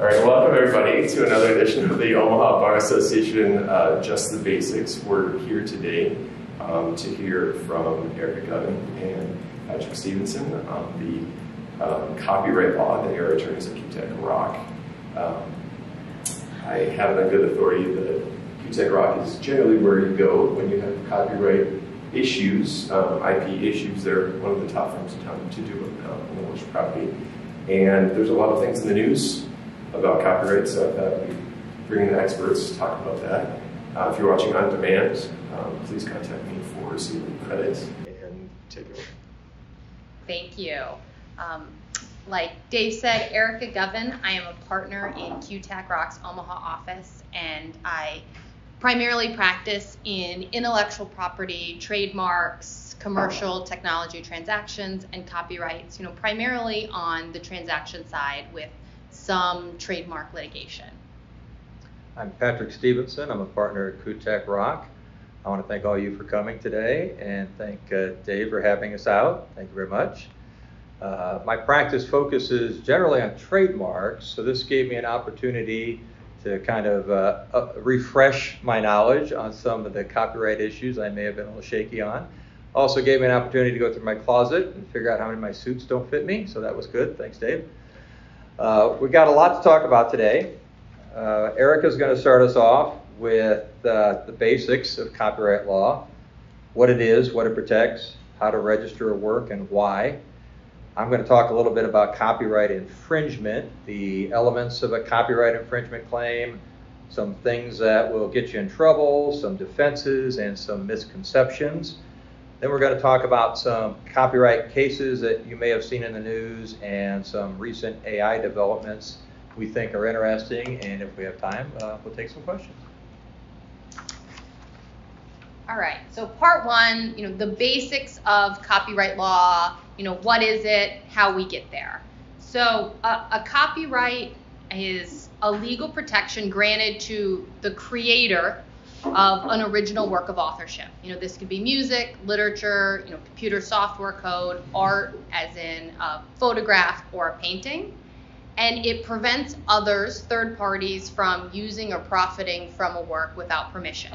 All right, welcome everybody to another edition of the Omaha Bar Association uh, Just the Basics. We're here today um, to hear from Erica Goven and Patrick Stephenson on the um, copyright law. They are attorneys at Kutak Rock. Um, I have on good authority that Kutak Rock is generally where you go when you have copyright issues, um, IP issues. They're one of the top firms in town to do it uh, intellectual property. And there's a lot of things in the news about copyright, so I thought we'd bring in experts to talk about that. Uh, if you're watching on demand, um, please contact me for receiving credit and take it over. Thank you. Um, like Dave said, Erica Goven, I am a partner in Kutak Rock's Omaha office, and I primarily practice in intellectual property, trademarks, commercial technology transactions, and copyrights, you know, primarily on the transaction side with some trademark litigation. I'm Patrick Stephenson. I'm a partner at Kutak Rock. I want to thank all you for coming today and thank uh, Dave for having us out. Thank you very much. Uh, my practice focuses generally on trademarks, so this gave me an opportunity to kind of uh, uh, refresh my knowledge on some of the copyright issues I may have been a little shaky on. Also gave me an opportunity to go through my closet and figure out how many of my suits don't fit me, so that was good. Thanks, Dave. Uh, we got a lot to talk about today. Uh, Erica's going to start us off with uh, the basics of copyright law, what it is, what it protects, how to register a work, and why. I'm going to talk a little bit about copyright infringement, the elements of a copyright infringement claim, some things that will get you in trouble, some defenses, and some misconceptions. Then we're going to talk about some copyright cases that you may have seen in the news and some recent AI developments we think are interesting. And if we have time, uh, we'll take some questions. All right, so part one, you know, the basics of copyright law, you know, what is it, how we get there. So a, a copyright is a legal protection granted to the creator of an original work of authorship. You know, this could be music, literature, you know, computer software code, art, as in a photograph or a painting. And it prevents others, third parties, from using or profiting from a work without permission.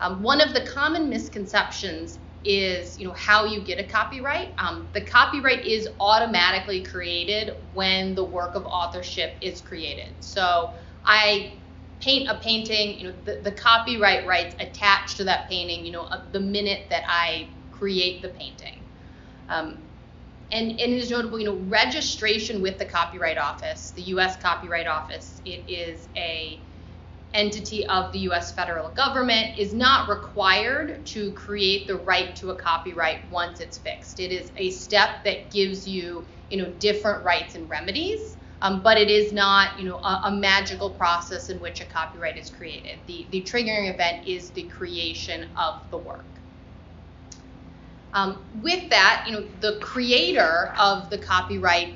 Um, one of the common misconceptions is, you know, how you get a copyright. Um, the copyright is automatically created when the work of authorship is created. So I paint a painting, you know, the, the copyright rights attached to that painting, you know, uh, the minute that I create the painting. Um, and, and it is notable, you know, registration with the Copyright Office, the U.S. Copyright Office, it is a entity of the U.S. federal government, is not required to create the right to a copyright once it's fixed. It is a step that gives you, you know, different rights and remedies. Um, but it is not, you know, a, a, magical process in which a copyright is created. The, the triggering event is the creation of the work. Um, with that, you know, the creator of the copyright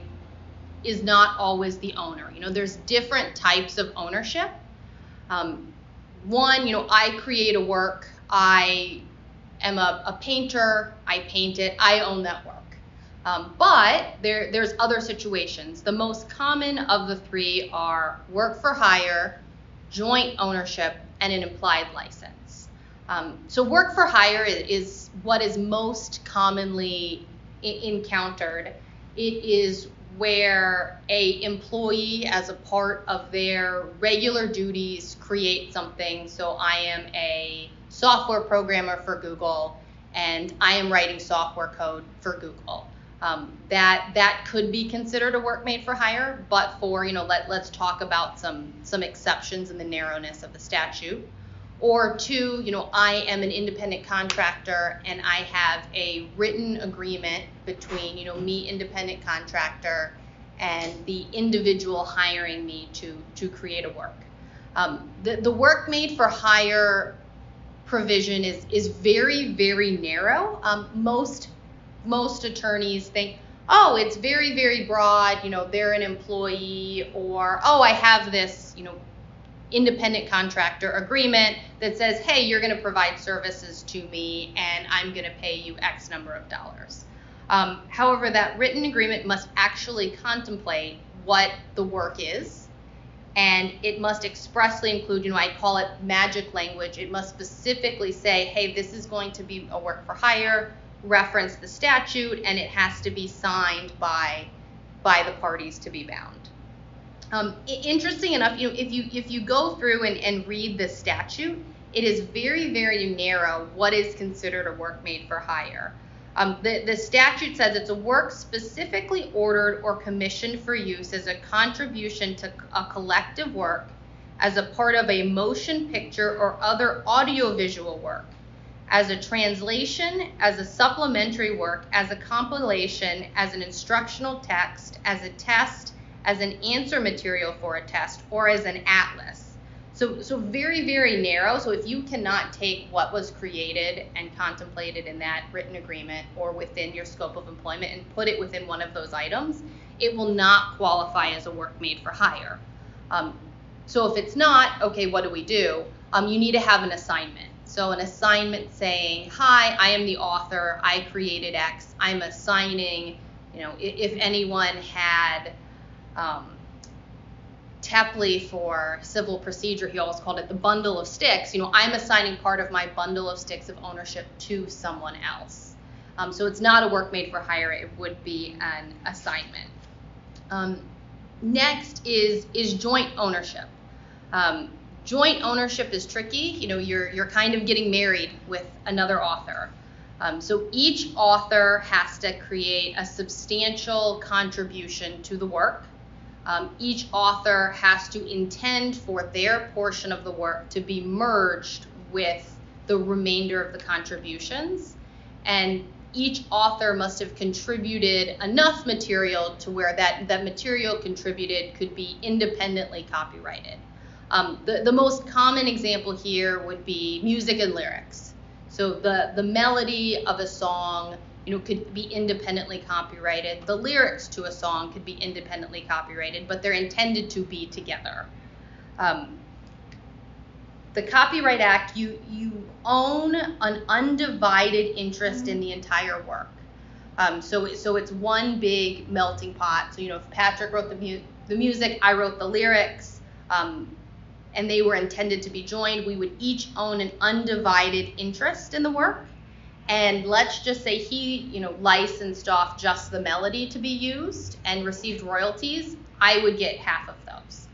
is not always the owner. You know, there's different types of ownership. Um, one, you know, I create a work, I am a, a painter, I paint it, I own that work. Um, but there, there's other situations. The most common of the three are work for hire, joint ownership, and an implied license. Um, so work for hire is, is what is most commonly encountered. It is where a employee, as a part of their regular duties, create something. So I am a software programmer for Google, and I am writing software code for Google. Um, that that could be considered a work made for hire, but for you know let let's talk about some some exceptions in the narrowness of the statute. Or two, you know, I am an independent contractor and I have a written agreement between you know me independent contractor and the individual hiring me to to create a work. Um, the the work made for hire provision is is very very narrow. Um, most most attorneys think, oh, it's very, very broad, you know, they're an employee, or, oh, I have this, you know, independent contractor agreement that says, hey, you're going to provide services to me and I'm going to pay you X number of dollars. Um, however, that written agreement must actually contemplate what the work is and it must expressly include, you know, I call it magic language. It must specifically say, hey, this is going to be a work for hire, reference the statute, and it has to be signed by by the parties to be bound. Um, interesting enough, you know, if you if you go through and, and read the statute, it is very very narrow what is considered a work made for hire. Um, the, the statute says it's a work specifically ordered or commissioned for use as a contribution to a collective work as a part of a motion picture or other audiovisual work, as a translation, as a supplementary work, as a compilation, as an instructional text, as a test, as an answer material for a test, or as an atlas. So, so very, very narrow. So if you cannot take what was created and contemplated in that written agreement or within your scope of employment and put it within one of those items, it will not qualify as a work made for hire. Um, so if it's not, okay, what do we do? Um, you need to have an assignment. So an assignment saying, hi, I am the author, I created X, I'm assigning, you know, if, anyone had, um, Tapley for civil procedure, he always called it the bundle of sticks. You know, I'm assigning part of my bundle of sticks of ownership to someone else. Um, so it's not a work made for hire, it would be an assignment. Um, next is, is joint ownership. Um, joint ownership is tricky. You know, you're, you're kind of getting married with another author. Um, so each author has to create a substantial contribution to the work. Um, each author has to intend for their portion of the work to be merged with the remainder of the contributions. And each author must have contributed enough material to where that, that material contributed could be independently copyrighted. Um, the, the most common example here would be music and lyrics. So the, the melody of a song you know, could be independently copyrighted. The lyrics to a song could be independently copyrighted, but they're intended to be together. Um, the Copyright Act, you you own an undivided interest in the entire work. Um, so so it's one big melting pot. So you know, if Patrick wrote the mu- the music, I wrote the lyrics. Um, and they were intended to be joined, we would each own an undivided interest in the work and let's just say he, you know, licensed off just the melody to be used and received royalties, I would get half of those.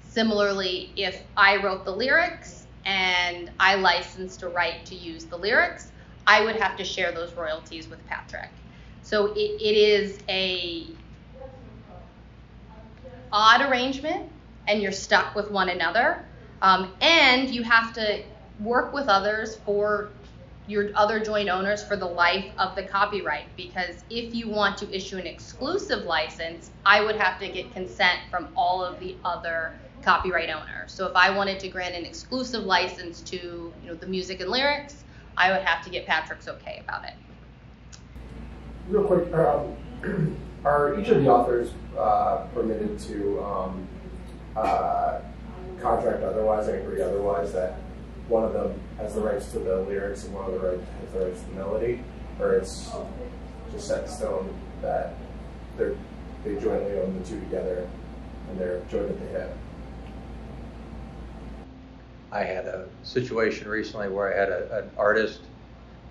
Similarly, if I wrote the lyrics and I licensed a right to use the lyrics, I would have to share those royalties with Patrick. So it, it is a odd arrangement, and you're stuck with one another. Um, and you have to work with others for your other joint owners for the life of the copyright because if you want to issue an exclusive license, I would have to get consent from all of the other copyright owners. So if I wanted to grant an exclusive license to, you know, the music and lyrics, I would have to get Patrick's okay about it. Real quick, um, are each of the authors uh, permitted to um, uh, contract otherwise and agree otherwise that one of them has the rights to the lyrics and one of the rights has the rights to the melody, or it's just set in stone that they're they jointly own the two together and they're joined at the hip. I had a situation recently where I had a, an artist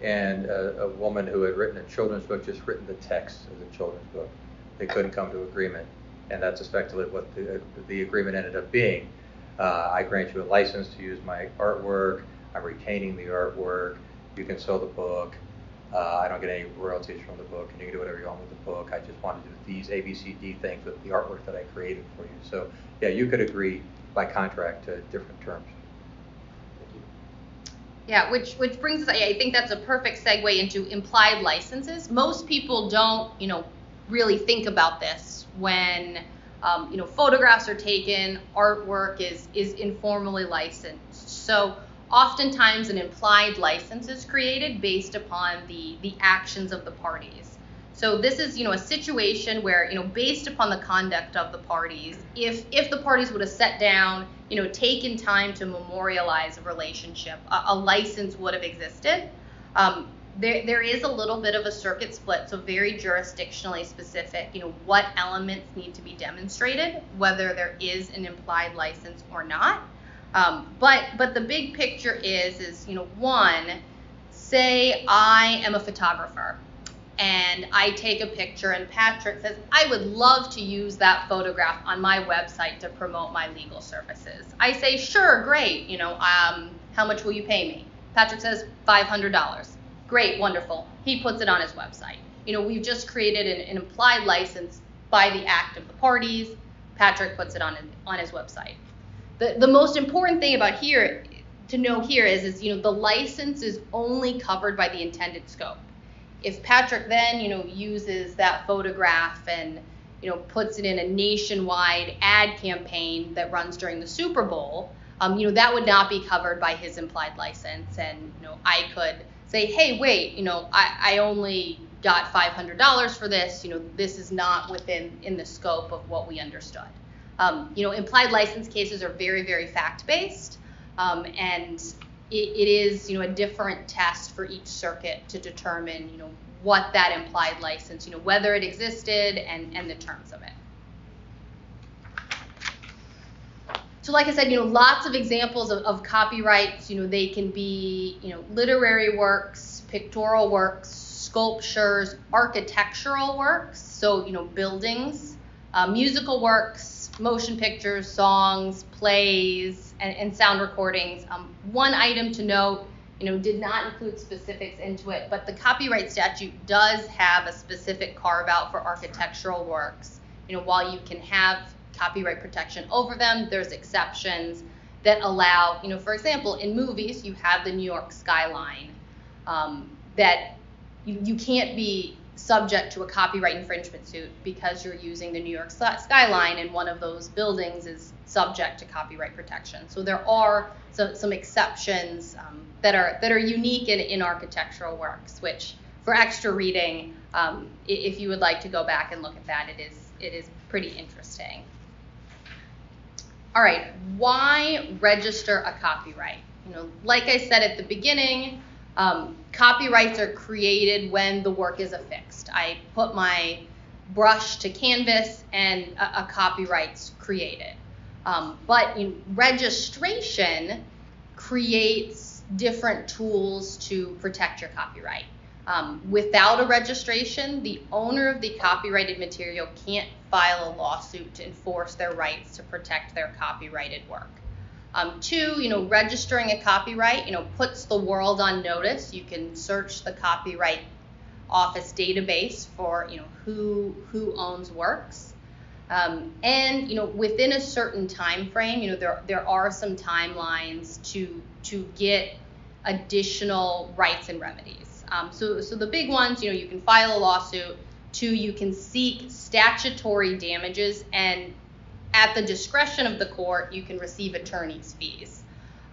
and a, a, woman who had written a children's book, just written the text of the children's book. They couldn't come to agreement, and that's effectively what the, the agreement ended up being. Uh, I grant you a license to use my artwork. I'm retaining the artwork. You can sell the book. Uh, I don't get any royalties from the book, and you can do whatever you want with the book. I just want to do these A, B, C, D things with the artwork that I created for you. So, yeah, you could agree by contract to different terms. Yeah, which which brings us. I think that's a perfect segue into implied licenses. Most people don't, you know, really think about this when um, you know, photographs are taken, artwork is is informally licensed. So oftentimes an implied license is created based upon the the actions of the parties. So this is, you know, a situation where, you know, based upon the conduct of the parties, if if the parties would have sat down, you know, taken time to memorialize a relationship, a, a license would have existed. Um, there, there is a little bit of a circuit split, so very jurisdictionally specific, you know, what elements need to be demonstrated, whether there is an implied license or not. Um, but, but the big picture is, is, you know, one, say I am a photographer and I take a picture and Patrick says, I would love to use that photograph on my website to promote my legal services. I say, sure, great, you know, um, how much will you pay me? Patrick says, $500. Great, wonderful. He puts it on his website. You know, we've just created an, an implied license by the act of the parties. Patrick puts it on, on his website. The, the most important thing about here to know here is, is, you know, the license is only covered by the intended scope. If Patrick then, you know, uses that photograph and, you know, puts it in a nationwide ad campaign that runs during the Super Bowl, um, you know, that would not be covered by his implied license. And, you know, I could say, hey, wait, you know, I, I only got $500 for this. You know, this is not within in the scope of what we understood. Um, you know, implied license cases are very, very fact based, um, and it, it is, you know, a different test for each circuit to determine, you know, what that implied license, you know, whether it existed and, and the terms of it. So like I said, you know, lots of examples of, of copyrights, you know, they can be, you know, literary works, pictorial works, sculptures, architectural works, so, you know, buildings, uh, musical works, motion pictures, songs, plays, and, and sound recordings. Um, one item to note, you know, did not include specifics into it, but the copyright statute does have a specific carve out for architectural works. You know, while you can have copyright protection over them. There's exceptions that allow, you know, for example, in movies, you have the New York skyline um, that you, you can't be subject to a copyright infringement suit because you're using the New York skyline and one of those buildings is subject to copyright protection. So there are some, some exceptions um, that are that are unique in, in architectural works, which for extra reading, um, if you would like to go back and look at that, it is it is pretty interesting. All right, why register a copyright? You know, like I said at the beginning, um, copyrights are created when the work is affixed. I put my brush to canvas and a, a copyright's created. Um, but registration creates different tools to protect your copyright. Um, without a registration, the owner of the copyrighted material can't file a lawsuit to enforce their rights to protect their copyrighted work. Um, two, you know, registering a copyright, you know, puts the world on notice. You can search the copyright office database for, you know, who who owns works. Um, and you know, within a certain time frame, you know, there there are some timelines to to get additional rights and remedies. Um, so, so the big ones, you know, you can file a lawsuit. Two, you can seek statutory damages, and at the discretion of the court, you can receive attorney's fees.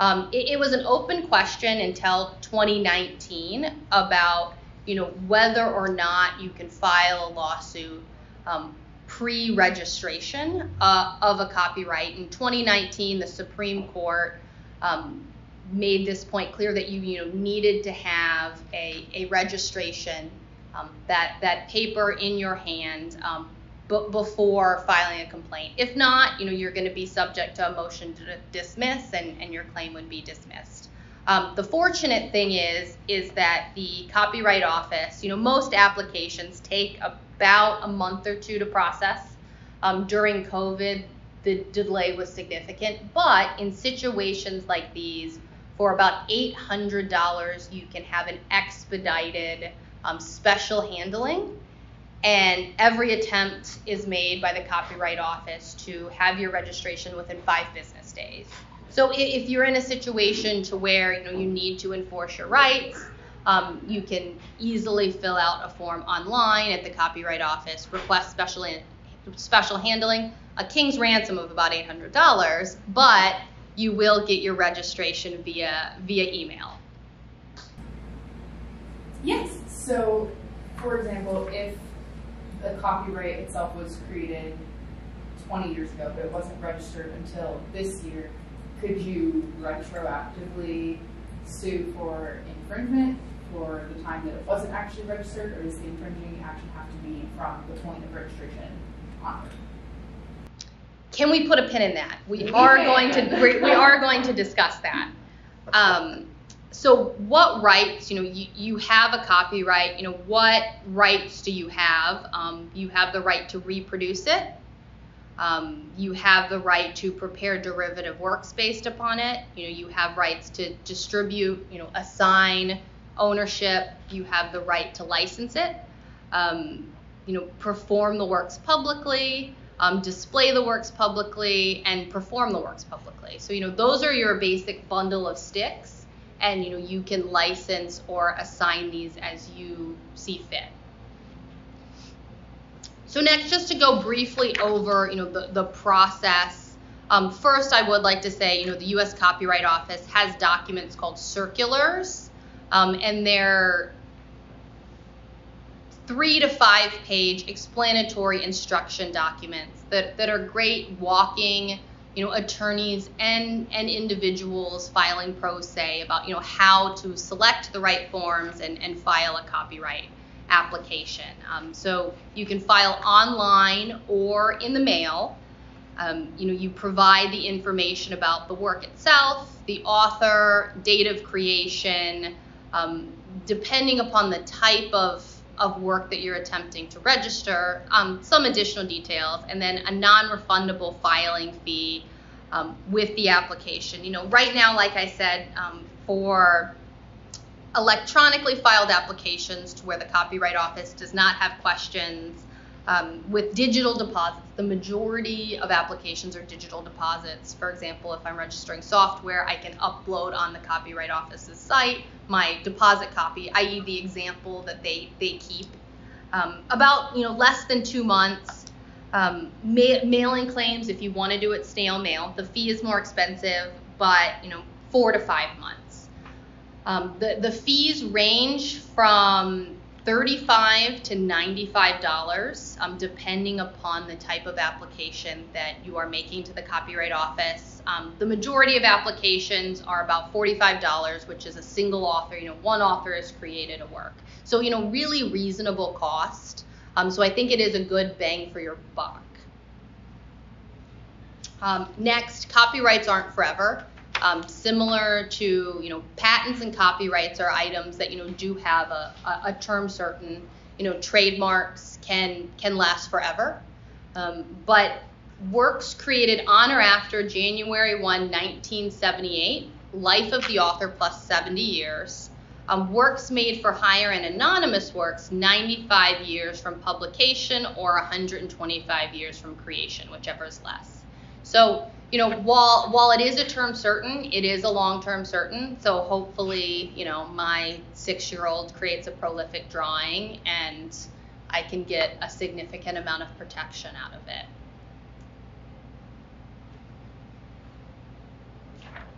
Um, it, it was an open question until 2019 about, you know, whether or not you can file a lawsuit um, pre-registration uh, of a copyright. In 2019, the Supreme Court um, made this point clear that you you know needed to have a, a registration um, that that paper in your hand um, b- before filing a complaint. If not, you know you're going to be subject to a motion to dismiss, and, and your claim would be dismissed. Um, the fortunate thing is is that the Copyright Office, you know, most applications take about a month or two to process. Um, during COVID, the delay was significant, but in situations like these for about $800, you can have an expedited um, special handling. And every attempt is made by the Copyright Office to have your registration within five business days. So if you're in a situation to where you know you need to enforce your rights, um, you can easily fill out a form online at the Copyright Office, request special special handling, a king's ransom of about $800, but you will get your registration via via email. Yes. So, for example, if the copyright itself was created 20 years ago, but it wasn't registered until this year, could you retroactively sue for infringement for the time that it wasn't actually registered, or does the infringing action have to be from the point of registration onward? Can we put a pin in that? We are going to we are going to discuss that. Um, so what rights, you know, you, you have a copyright, you know, what rights do you have? Um, you have the right to reproduce it. Um, you have the right to prepare derivative works based upon it. You know, you have rights to distribute, you know, assign ownership. You have the right to license it. Um, you know, perform the works publicly, um, display the works publicly, and perform the works publicly. So, you know, those are your basic bundle of sticks and you know you can license or assign these as you see fit. So next, just to go briefly over you know the, the process. Um, first, I would like to say you know the U.S. Copyright Office has documents called circulars, um, and they're three to five page explanatory instruction documents that, that are great walking you know, attorneys and, and individuals filing pro se about, you know, how to select the right forms and, and file a copyright application. Um, so you can file online or in the mail. Um, you know, you provide the information about the work itself, the author, date of creation, um, depending upon the type of of work that you're attempting to register, um, some additional details, and then a non-refundable filing fee um, with the application. You know, right now, like I said, um, for electronically filed applications to where the Copyright Office does not have questions, um, with digital deposits, the majority of applications are digital deposits. For example, if I'm registering software, I can upload on the Copyright Office's site my deposit copy, i.e., the example that they they keep. Um, about you know less than two months. Um, ma- mailing claims, if you want to do it snail mail, the fee is more expensive, but you know four to five months. Um, the the fees range from 35 to 95 dollars, um, depending upon the type of application that you are making to the Copyright Office. Um, the majority of applications are about 45 dollars, which is a single author. You know, one author has created a work, so you know, really reasonable cost. Um, so I think it is a good bang for your buck. Um, next, copyrights aren't forever. Um, similar to you know patents and copyrights are items that you know do have a, a, a term certain. You know trademarks can can last forever, um, but works created on or after January 1, 1978, life of the author plus 70 years. Um, works made for hire and anonymous works, 95 years from publication or 125 years from creation, whichever is less. So you know, while while it is a term certain, it is a long term certain. So hopefully, you know, my six year old creates a prolific drawing and I can get a significant amount of protection out of it.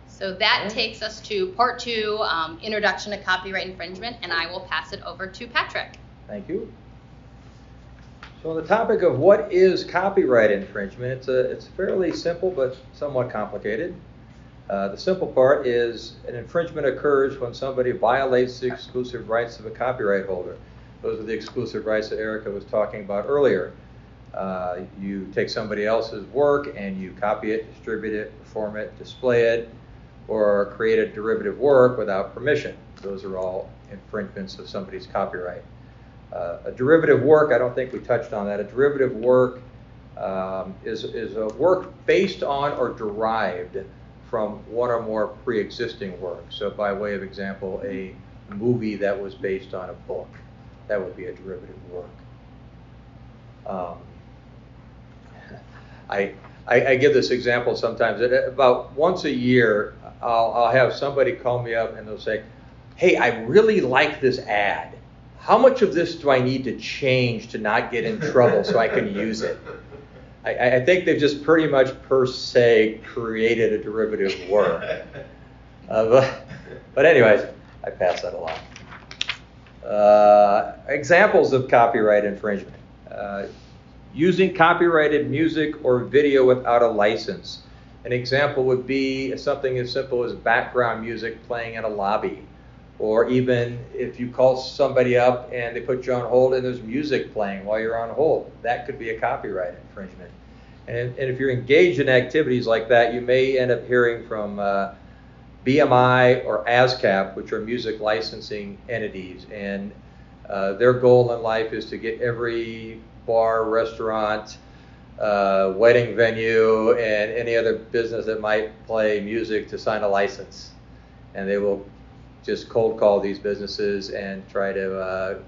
So that takes us to part two, um, introduction to copyright infringement, and I will pass it over to Patrick. Thank you. So on the topic of what is copyright infringement, it's, a, it's fairly simple but somewhat complicated. Uh, the simple part is an infringement occurs when somebody violates the exclusive rights of a copyright holder. Those are the exclusive rights that Erica was talking about earlier. Uh, you take somebody else's work and you copy it, distribute it, perform it, display it, or create a derivative work without permission. Those are all infringements of somebody's copyright. Uh, a derivative work, I don't think we touched on that. A derivative work um, is, is a work based on or derived from one or more pre-existing works. So by way of example, a movie that was based on a book, that would be a derivative work. Um, I, I, I, give this example sometimes. About once a year, I'll, I'll have somebody call me up and they'll say, hey, I really like this ad how much of this do I need to change to not get in trouble so I can use it? I, I think they've just pretty much per se created a derivative work. Uh, but, but, anyways, I pass that along. Uh, examples of copyright infringement. Uh, using copyrighted music or video without a license. An example would be something as simple as background music playing in a lobby Or even if you call somebody up and they put you on hold and there's music playing while you're on hold, that could be a copyright infringement. And, and if you're engaged in activities like that, you may end up hearing from uh, BMI or ASCAP, which are music licensing entities. And uh, their goal in life is to get every bar, restaurant, uh, wedding venue, and any other business that might play music to sign a license. And they will just cold call these businesses and try to, uh,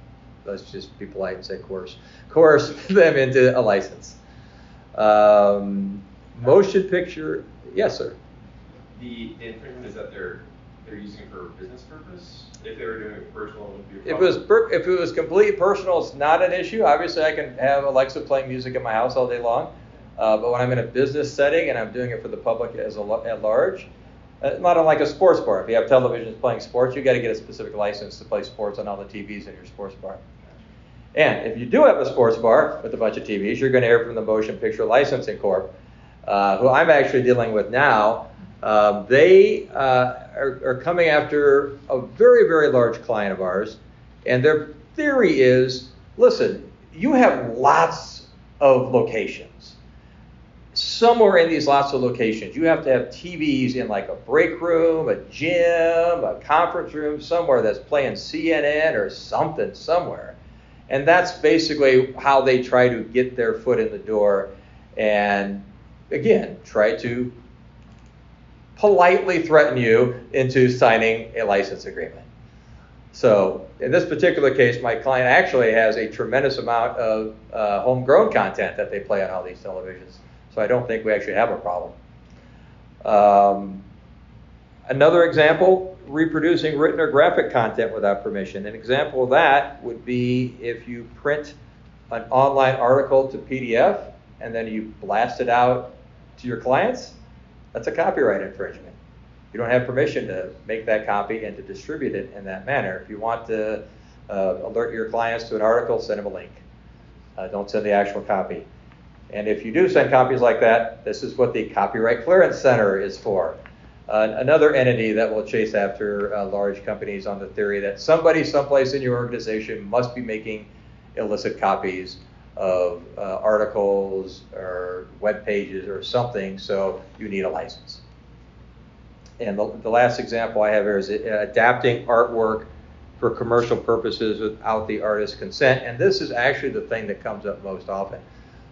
let's just be polite and say coerce, coerce them into a license. Um, motion picture, yes, sir. The infringement is that they're, they're using it for business purpose? If they were doing it personal, it would be a If it was per, if it was completely personal, it's not an issue. Obviously, I can have Alexa playing music in my house all day long. Uh, but when I'm in a business setting and I'm doing it for the public as a, at large, uh, not unlike a sports bar. If you have televisions playing sports, you got to get a specific license to play sports on all the TVs in your sports bar. And if you do have a sports bar with a bunch of TVs, you're going to hear from the Motion Picture Licensing Corp, uh, who I'm actually dealing with now. Um, they uh, are, are coming after a very, very large client of ours, and their theory is listen, you have lots of locations. Somewhere in these lots of locations, you have to have TVs in like a break room, a gym, a conference room, somewhere that's playing CNN or something somewhere. And that's basically how they try to get their foot in the door and, again, try to politely threaten you into signing a license agreement. So, in this particular case, my client actually has a tremendous amount of uh, homegrown content that they play on all these televisions. So, I don't think we actually have a problem. Um, Another example, reproducing written or graphic content without permission. An example of that would be if you print an online article to PDF and then you blast it out to your clients. That's a copyright infringement. You don't have permission to make that copy and to distribute it in that manner. If you want to uh, alert your clients to an article, send them a link. Uh, don't send the actual copy. And if you do send copies like that, this is what the Copyright Clearance Center is for. Uh, another entity that will chase after uh, large companies on the theory that somebody someplace in your organization must be making illicit copies of uh, articles or web pages or something, so you need a license. And the, the last example I have here is uh, adapting artwork for commercial purposes without the artist's consent. And this is actually the thing that comes up most often.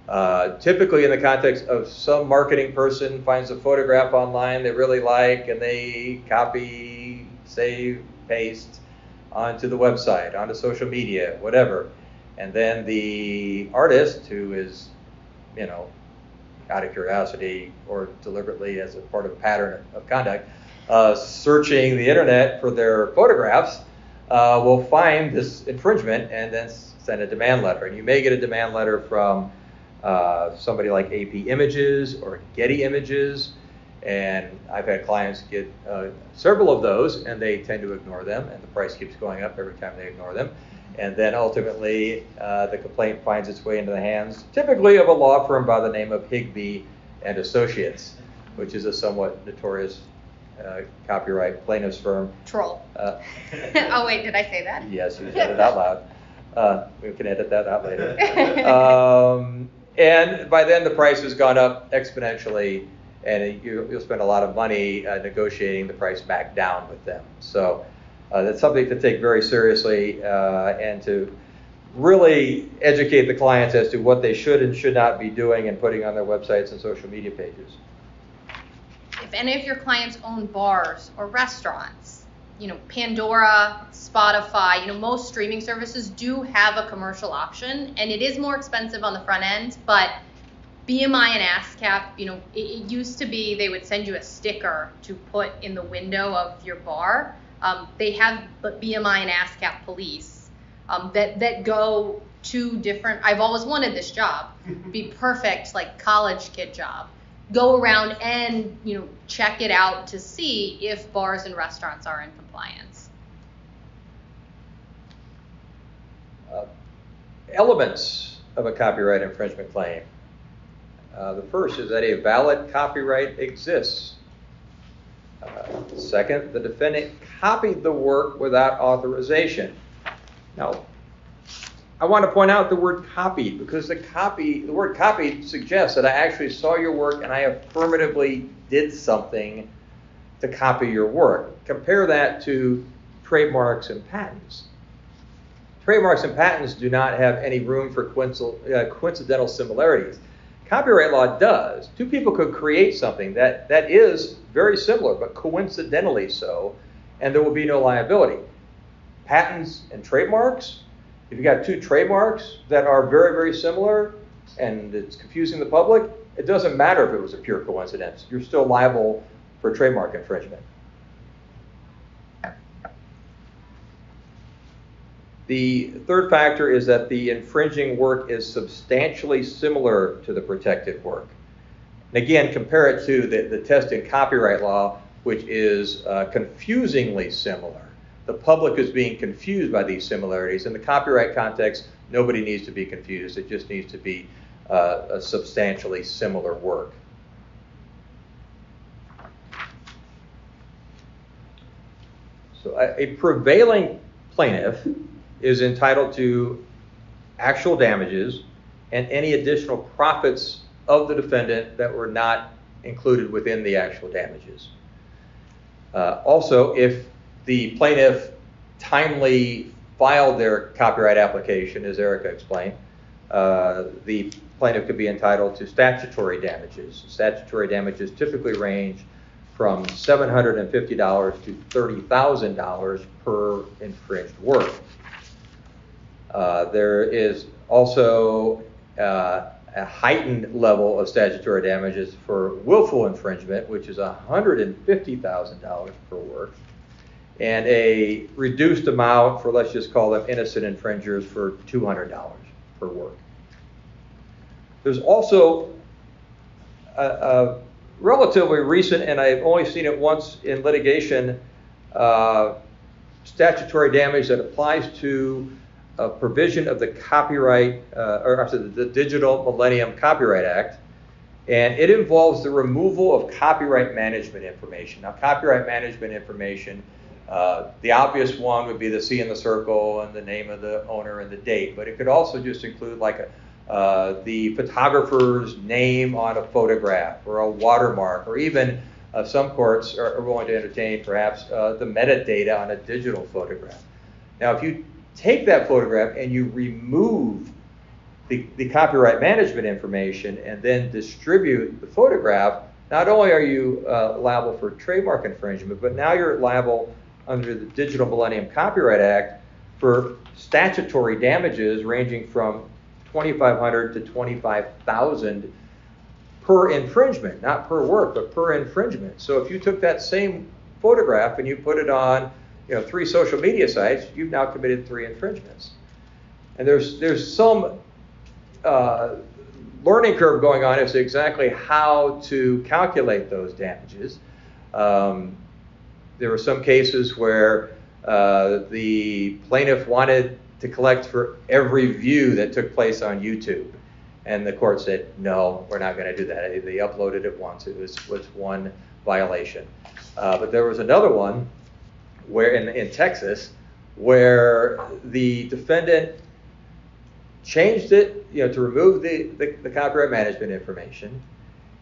Uh, typically, in the context of some marketing person finds a photograph online they really like and they copy, save, paste onto the website, onto social media, whatever. And then the artist, who is, you know, out of curiosity or deliberately as a part of a pattern of conduct, uh, searching the internet for their photographs, uh, will find this infringement and then send a demand letter. And you may get a demand letter from uh, somebody like AP Images or Getty Images. And I've had clients get uh, several of those, and they tend to ignore them, and the price keeps going up every time they ignore them. And then ultimately, uh, the complaint finds its way into the hands, typically of a law firm by the name of Higbee and Associates, which is a somewhat notorious uh, copyright plaintiffs firm. Troll. Uh, oh wait, did I say that? Yes, you said it out loud. Uh, we can edit that out later. Um, and by then, the price has gone up exponentially, and you, you'll spend a lot of money uh, negotiating the price back down with them. So uh, that's something to take very seriously uh, and to really educate the clients as to what they should and should not be doing and putting on their websites and social media pages. If any of your clients own bars or restaurants, you know, Pandora, Spotify, you know, most streaming services do have a commercial option and it is more expensive on the front end, but BMI and ASCAP, you know, it, it used to be they would send you a sticker to put in the window of your bar. Um, they have BMI and ASCAP police um, that that go to different. I've always wanted this job, be perfect like college kid job. Go around and you know check it out to see if bars and restaurants are in compliance. Uh, elements of a copyright infringement claim. Uh, the first is that a valid copyright exists. Uh, second, the defendant copied the work without authorization. Now, I want to point out the word copied because the copy, the word copied suggests that I actually saw your work and I affirmatively did something to copy your work. Compare that to trademarks and patents. Trademarks and patents do not have any room for uh, coincidental similarities. Copyright law does. Two people could create something that, that is very similar, but coincidentally so, and there will be no liability. Patents and trademarks, if you've got two trademarks that are very, very similar and it's confusing the public, it doesn't matter if it was a pure coincidence. You're still liable for trademark infringement. The third factor is that the infringing work is substantially similar to the protected work. And again, compare it to the, the test in copyright law, which is uh, confusingly similar. The public is being confused by these similarities. In the copyright context, nobody needs to be confused. It just needs to be uh, a substantially similar work. So a, a prevailing plaintiff is entitled to actual damages and any additional profits of the defendant that were not included within the actual damages. Uh, also, if the plaintiff timely filed their copyright application, as Erica explained, uh, the plaintiff could be entitled to statutory damages. Statutory damages typically range from $750 to $30,000 per infringed work. Uh, there is also uh, a heightened level of statutory damages for willful infringement, which is $150,000 per work, and a reduced amount for, let's just call them innocent infringers, for $200 per work. There's also a, a relatively recent, and I've only seen it once in litigation, uh, statutory damage that applies to a provision of the copyright, uh, or sorry, the Digital Millennium Copyright Act, and it involves the removal of copyright management information. Now, copyright management information, uh, the obvious one would be the C in the circle and the name of the owner and the date, but it could also just include like a uh, the photographer's name on a photograph or a watermark, or even uh, some courts are, are, willing to entertain perhaps uh, the metadata on a digital photograph. Now, if you take that photograph and you remove the, the copyright management information and then distribute the photograph, not only are you uh, liable for trademark infringement, but now you're liable under the Digital Millennium Copyright Act for statutory damages ranging from 2,500 to 25,000 per infringement, not per work, but per infringement. So if you took that same photograph and you put it on, you know, three social media sites, you've now committed three infringements. And there's there's some uh, learning curve going on as to exactly how to calculate those damages. Um, there were some cases where uh, the plaintiff wanted to collect for every view that took place on YouTube. And the court said, no, we're not going to do that. They uploaded it once. It was, was one violation. Uh, but there was another one where in, in Texas where the defendant changed it, you know, to remove the, the, the copyright management information,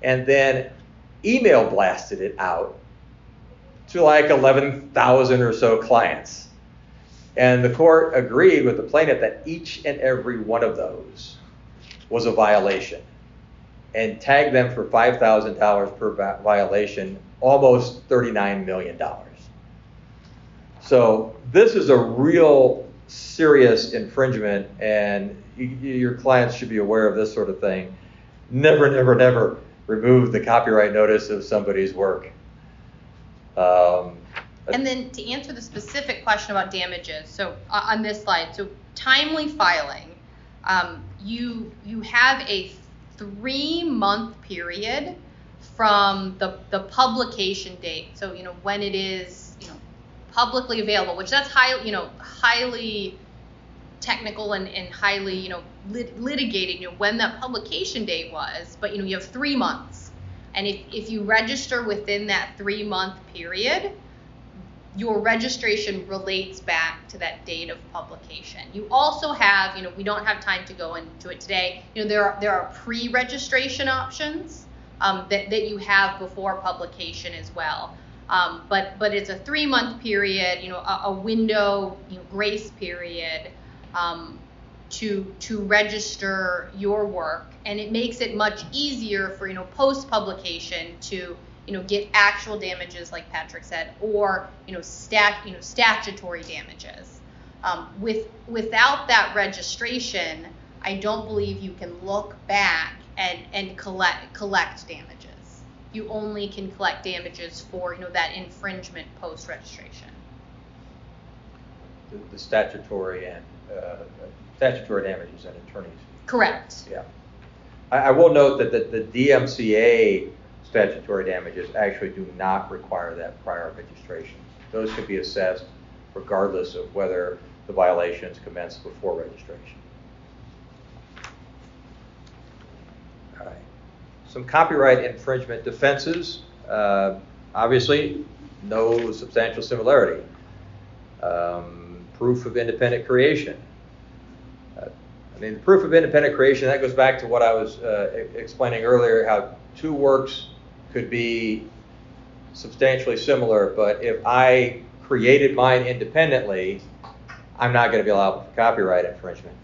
and then email blasted it out to like 11,000 or so clients. And the court agreed with the plaintiff that each and every one of those was a violation and tagged them for $5,000 per violation, almost $39 million. So this is a real serious infringement, and your clients should be aware of this sort of thing. Never, never, never remove the copyright notice of somebody's work. Um, and then to answer the specific question about damages, so uh, on this slide, so timely filing, um, you you have a three month period from the the publication date. So you know when it is publicly available, which that's high you know highly technical and, and highly you know lit- litigated. You know when that publication date was, but you know you have three months, and if if you register within that three month period your registration relates back to that date of publication. You also have, you know, we don't have time to go into it today. You know, there are there are pre-registration options um, that that you have before publication as well. Um, but but it's a three-month period, you know, a, a window, you know, grace period um, to to register your work, and it makes it much easier for you know post-publication to you know, get actual damages, like Patrick said, or you know, stat, you know, statutory damages. Um, with without that registration, I don't believe you can look back and and collect collect damages. You only can collect damages for you know that infringement post registration. The, the statutory and uh, statutory damages and attorneys. Correct. Yeah. I, I will note that the, the DMCA statutory damages actually do not require that prior registration. Those can be assessed regardless of whether the violations commenced before registration. All right. Some copyright infringement defenses. Uh, obviously, no substantial similarity. Um, proof of independent creation. Uh, I mean, the proof of independent creation, that goes back to what I was uh, explaining earlier, how two works could be substantially similar, but if I created mine independently, I'm not going to be liable for copyright infringement.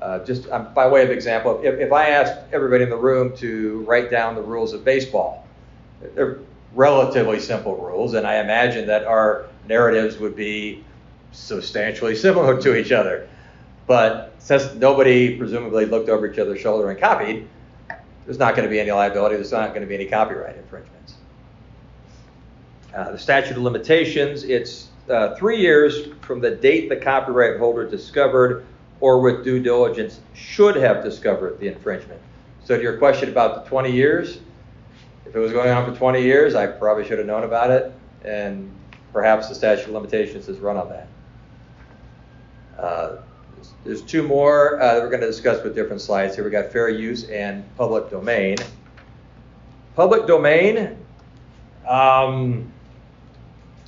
Uh, just um, by way of example, if, if I asked everybody in the room to write down the rules of baseball, they're relatively simple rules, and I imagine that our narratives would be substantially similar to each other. But since nobody presumably looked over each other's shoulder and copied, there's not going to be any liability. There's not going to be any copyright infringements. Uh, the statute of limitations, it's uh, three years from the date the copyright holder discovered or with due diligence should have discovered the infringement. So to your question about the 20 years, if it was going on for 20 years, I probably should have known about it, and perhaps the statute of limitations has run on that. Uh, there's two more uh, that we're going to discuss with different slides here. We got fair use and public domain. Public domain, um,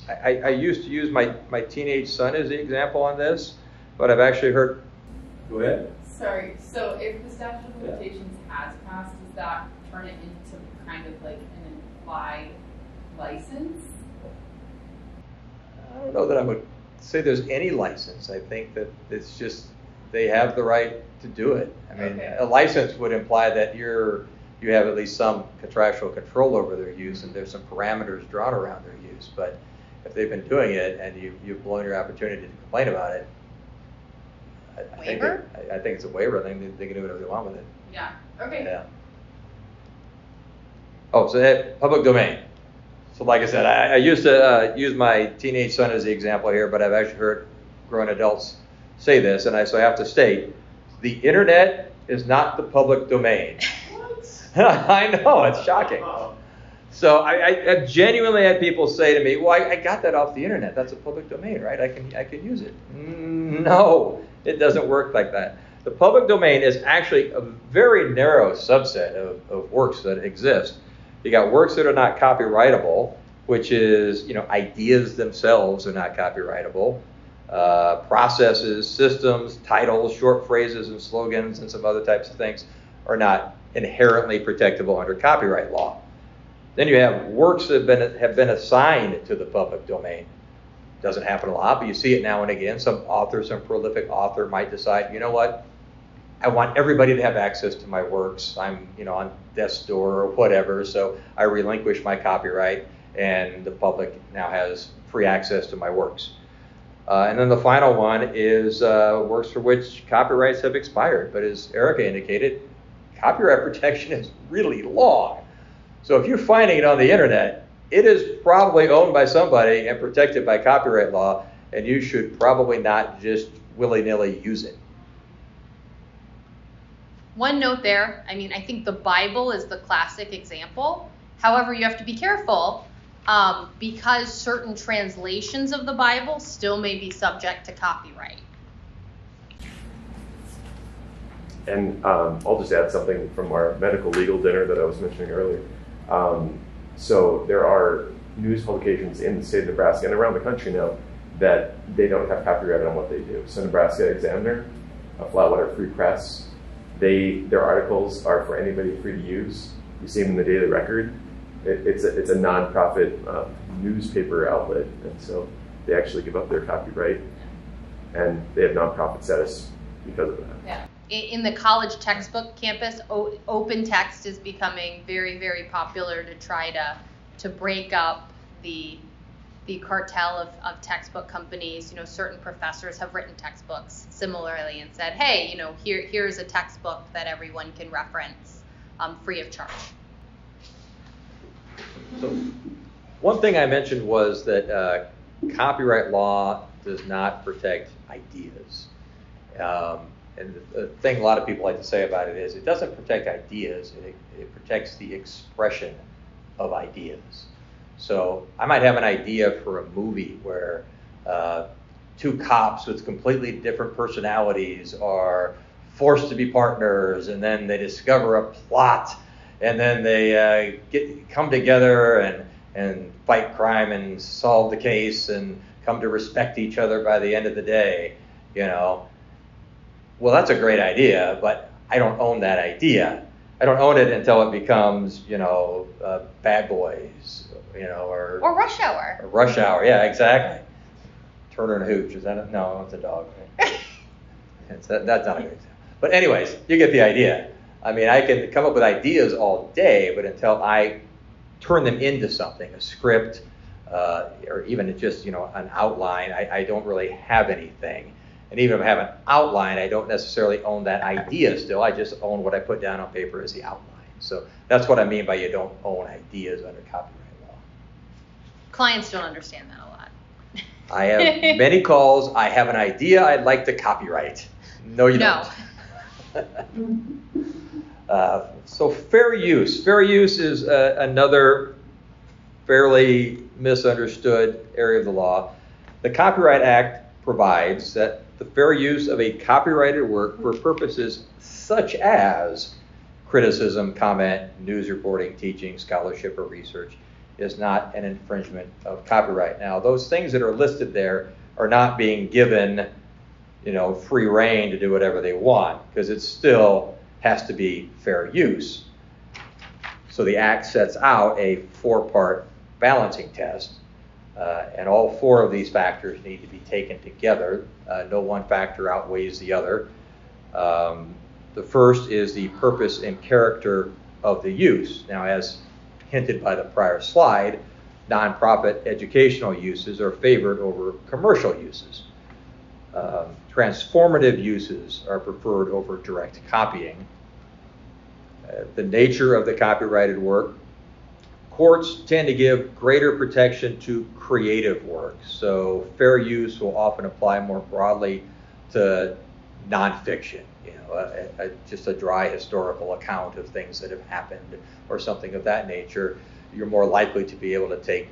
I, I, used to use my, my teenage son as the example on this, but I've actually heard. Go ahead. Sorry. So if the statute of limitations yeah. has passed, does that turn it into kind of like an implied license? I don't know that I would say there's any license. I think that it's just they have the right to do it. I mean, okay. a license would imply that you're you have at least some contractual control over their use, and there's some parameters drawn around their use. But if they've been doing it and you you've blown your opportunity to complain about it, I, I think I, I, think it's a waiver thing. They, they, can do whatever they want with it. Yeah. Okay. Yeah. Oh, so that public domain. So, like I said, I, I used to uh, use my teenage son as the example here, but I've actually heard grown adults say this, and I, so I have to state the internet is not the public domain. What? I know, it's shocking. So I, I, I, genuinely had people say to me, "Well, I, I, got that off the internet. That's a public domain, right? I can I can use it." No, it doesn't work like that. The public domain is actually a very narrow subset of, of works that exist. You got works that are not copyrightable, which is you know ideas themselves are not copyrightable uh, processes, systems, titles, short phrases, and slogans, and some other types of things are not inherently protectable under copyright law. Then you have works that have been, have been assigned to the public domain. Doesn't happen a lot, but you see it now and again. Some author, some prolific author might decide, you know what, I want everybody to have access to my works. I'm, you know, on death's door or whatever, so I relinquish my copyright, and the public now has free access to my works. Uh, and then the final one is uh, works for which copyrights have expired. But as Erica indicated, copyright protection is really long. So if you're finding it on the internet, it is probably owned by somebody and protected by copyright law, and you should probably not just willy nilly use it. One note there I mean, I think the Bible is the classic example. However, you have to be careful um, because certain translations of the Bible still may be subject to copyright. And um, I'll just add something from our medical legal dinner that I was mentioning earlier. Um, so there are news publications in the state of Nebraska and around the country now that they don't have copyright on what they do. So Nebraska Examiner, a Flatwater Free Press, they their articles are for anybody free to use. You see them in the Daily Record. It, it's a it's a nonprofit uh, newspaper outlet, and so they actually give up their copyright, and they have nonprofit status because of that. Yeah. In the college textbook campus, open text is becoming very, very popular to try to to break up the the cartel of, of textbook companies. You know, certain professors have written textbooks similarly and said, hey, you know, here here's a textbook that everyone can reference um, free of charge. So, one thing I mentioned was that uh, copyright law does not protect ideas. Um, and the, thing a lot of people like to say about it is it doesn't protect ideas, it, it protects the expression of ideas. So I might have an idea for a movie where uh, two cops with completely different personalities are forced to be partners, and then they discover a plot, and then they uh, get come together and and fight crime and solve the case and come to respect each other by the end of the day. You know, well, that's a great idea, but I don't own that idea. I don't own it until it becomes, you know, uh, Bad Boys, you know, or or Rush Hour. Or Rush Hour, yeah, exactly. Turner and Hooch, is that a, no? It's a dog. Right? it's that, that's not a good example. But anyways, you get the idea. I mean, I can come up with ideas all day, but until I turn them into something, a script, uh, or even just you know an outline, I, I don't really have anything. And even if I have an outline, I don't necessarily own that idea still. I just own what I put down on paper as the outline. So that's what I mean by you don't own ideas under copyright law. Clients don't understand that a lot. I have many calls. I have an idea I'd like to copyright. No, you no. don't. uh, so fair use. Fair use is uh, another fairly misunderstood area of the law. The Copyright Act provides that the fair use of a copyrighted work for mm-hmm. purposes such as criticism, comment, news reporting, teaching, scholarship, or research is not an infringement of copyright. Now, those things that are listed there are not being given, you know, free reign to do whatever they want because it still has to be fair use. So the Act sets out a four-part balancing test uh, and all four of these factors need to be taken together. Uh, no one factor outweighs the other. Um, the first is the purpose and character of the use. Now, as hinted by the prior slide, nonprofit educational uses are favored over commercial uses. Um, transformative uses are preferred over direct copying. Uh, the nature of the copyrighted work Courts tend to give greater protection to creative work, so fair use will often apply more broadly to nonfiction, you know, a, a, just a dry historical account of things that have happened or something of that nature. You're more likely to be able to take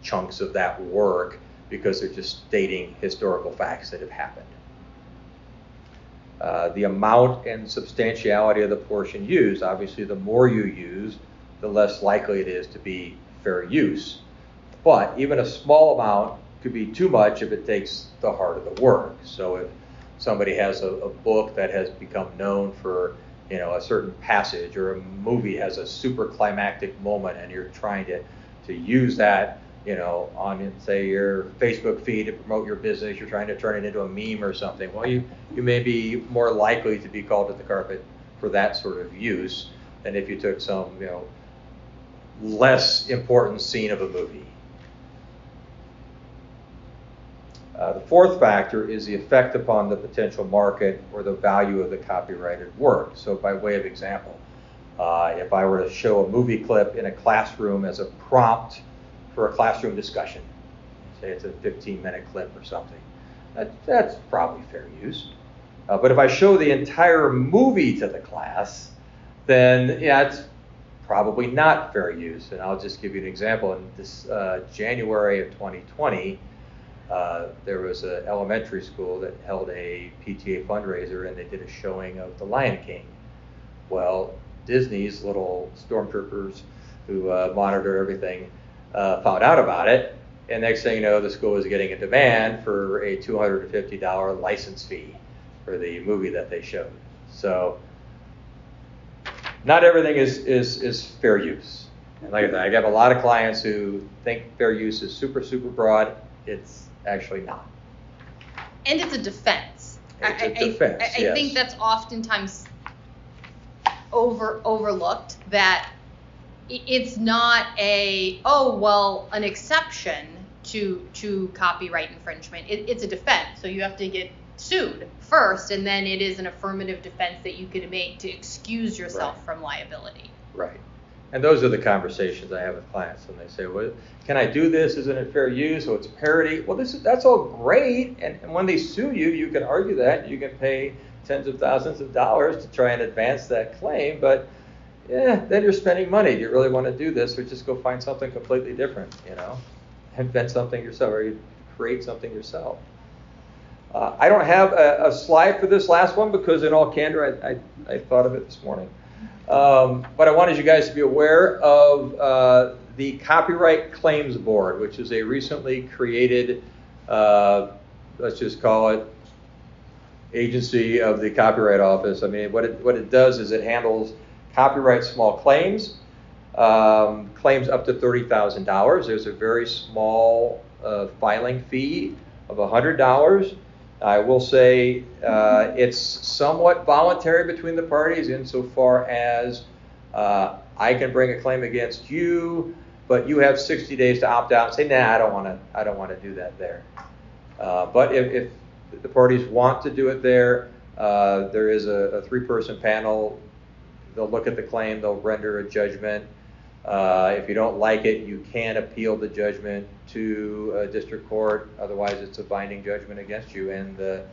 chunks of that work because they're just stating historical facts that have happened. Uh, the amount and substantiality of the portion used, obviously, the more you use, the less likely it is to be fair use. But even a small amount could be too much if it takes the heart of the work. So if somebody has a, a book that has become known for you know a certain passage or a movie has a super climactic moment and you're trying to to use that you know on say your facebook feed to promote your business you're trying to turn it into a meme or something well you you may be more likely to be called to the carpet for that sort of use than if you took some you know less important scene of a movie. Uh, the fourth factor is the effect upon the potential market or the value of the copyrighted work. So, by way of example, uh, if I were to show a movie clip in a classroom as a prompt for a classroom discussion, say it's a 15 minute clip or something, that, that's probably fair use. Uh, but if I show the entire movie to the class, then yeah, it's probably not fair use. And I'll just give you an example. In this uh, January of 2020, uh, there was an elementary school that held a PTA fundraiser and they did a showing of The Lion King. Well, Disney's little stormtroopers who uh, monitor everything uh, found out about it, and next thing you know, the school was getting a demand for a $250 license fee for the movie that they showed. So not everything is, is, is fair use. And like I said, I have a lot of clients who think fair use is super, super broad. It's actually not. And it's a defense. It's I- a I- defense, I, I think that's oftentimes over overlooked that it's not a oh well an exception to to copyright infringement. It, it's a defense, so you have to get sued first, and then it is an affirmative defense that you could make to excuse yourself Right. from liability. Right. And those are the conversations I have with clients, and they say, "Well, can I do this? Isn't it fair use? So it's parody." Well, this is that's all great, and, and when they sue you, you can argue that you can pay tens of thousands of dollars to try and advance that claim, but yeah, then you're spending money. Do you really want to do this, or just go find something completely different? You know, invent something yourself, or you create something yourself. Uh, I don't have a, a slide for this last one because, in all candor, I, I, I thought of it this morning. Um, but I wanted you guys to be aware of uh, the Copyright Claims Board, which is a recently created, uh, let's just call it, agency of the Copyright Office. I mean, what it, what it does is it handles copyright small claims, um, claims up to $30,000. There's a very small uh, filing fee of $100. I will say uh, it's somewhat voluntary between the parties insofar as uh, I can bring a claim against you, but you have 60 days to opt out and say, nah, I don't want to. I don't want to do that there. Uh, but if, if the parties want to do it there, uh, there is a, a three-person panel. They'll look at the claim. They'll render a judgment. Uh, if you don't like it, you can appeal the judgment to a district court. Otherwise, it's a binding judgment against you, and the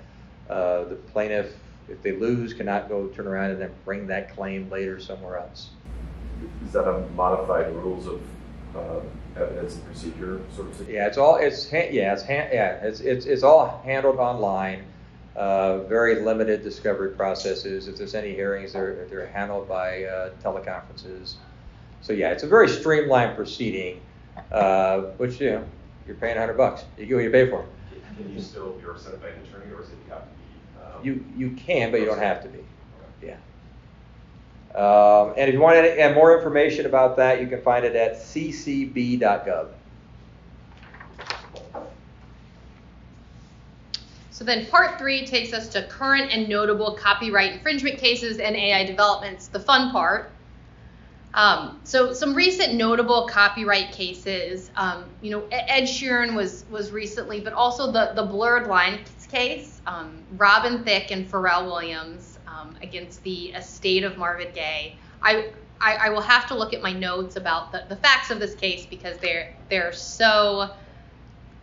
uh, the plaintiff, if they lose, cannot go turn around and then bring that claim later somewhere else. Is that a modified rules of uh, evidence and procedure sort of thing? Yeah, it's all it's ha- yeah it's ha- yeah it's it's it's all handled online. Uh, very limited discovery processes. If there's any hearings, they're they're handled by uh, teleconferences. So yeah, it's a very streamlined proceeding, uh, which you know you're paying 100 bucks. You get what you pay for. Can you still be represented by an attorney, or does it have to be? um, You you can, but you don't have to be. Yeah. Um, and if you want any, and more information about that, you can find it at ccb.gov. So then part three takes us to current and notable copyright infringement cases and AI developments, the fun part. Um, so some recent notable copyright cases, um, you know, Ed Sheeran was was recently, but also the the Blurred Lines case, um, Robin Thicke and Pharrell Williams um, against the estate of Marvin Gaye. I, I I will have to look at my notes about the, the facts of this case because they're they're so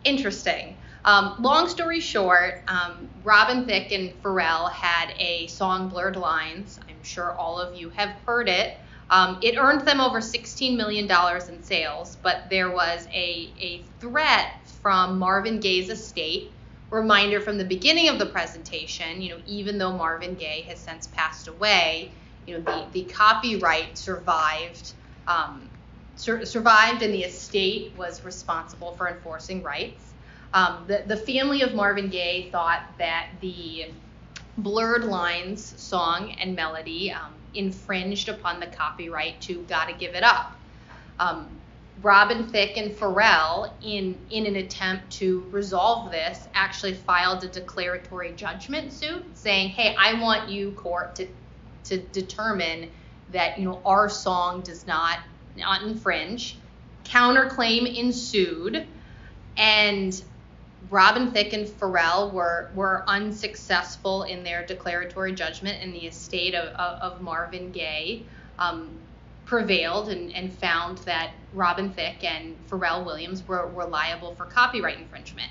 interesting. Um, long story short, um, Robin Thicke and Pharrell had a song Blurred Lines. I'm sure all of you have heard it. Um, it earned them over $16 million in sales, but there was a, a threat from Marvin Gaye's estate. Reminder from the beginning of the presentation, you know, even though Marvin Gaye has since passed away, you know, the, the copyright survived, um, sur- survived and the estate was responsible for enforcing rights. Um, the, the family of Marvin Gaye thought that the Blurred Lines song and melody um, infringed upon the copyright to Gotta Give It Up. Um, Robin Thicke and Pharrell, in, in an attempt to resolve this, actually filed a declaratory judgment suit saying, hey, I want you, court, to, to determine that you know our song does not, not infringe. Counterclaim ensued, and Robin Thicke and Pharrell were were unsuccessful in their declaratory judgment, and the estate of, of, of Marvin Gaye um, prevailed and, and found that Robin Thicke and Pharrell Williams were, were liable for copyright infringement.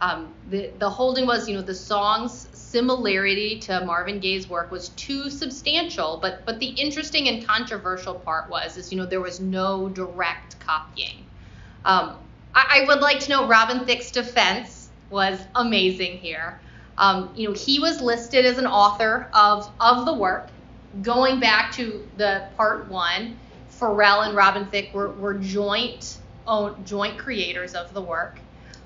Um, the, the holding was, you know, the song's similarity to Marvin Gaye's work was too substantial, but but the interesting and controversial part was, is you know, there was no direct copying. Um, I, I would like to know Robin Thicke's defense was amazing here. Um, you know, he was listed as an author of of the work. Going back to the part one, Pharrell and Robin Thicke were, were joint own, joint creators of the work.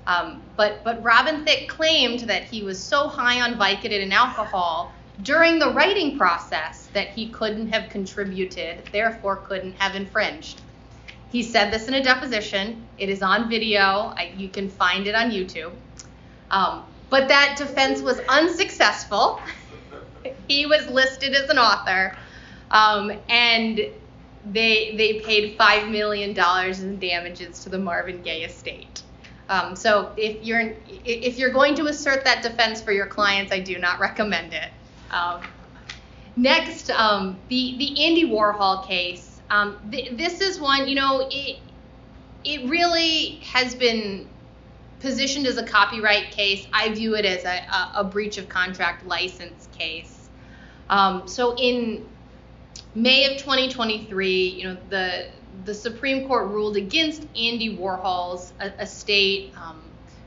Um, but, but Robin Thicke claimed that he was so high on Vicodin and alcohol during the writing process that he couldn't have contributed, therefore couldn't have infringed. He said this in a deposition. It is on video. I, you can find it on YouTube. Um, but that defense was unsuccessful. he was listed as an author, um, and they they paid five million dollars in damages to the Marvin Gaye estate. Um, so if you're if you're going to assert that defense for your clients, I do not recommend it. Um, next, um, the the Andy Warhol case. Um, th- this is one, you know, it it really has been positioned as a copyright case. I view it as a, a, a breach of contract license case. Um, so in May of 2023, you know, the the Supreme Court ruled against Andy Warhol's estate um,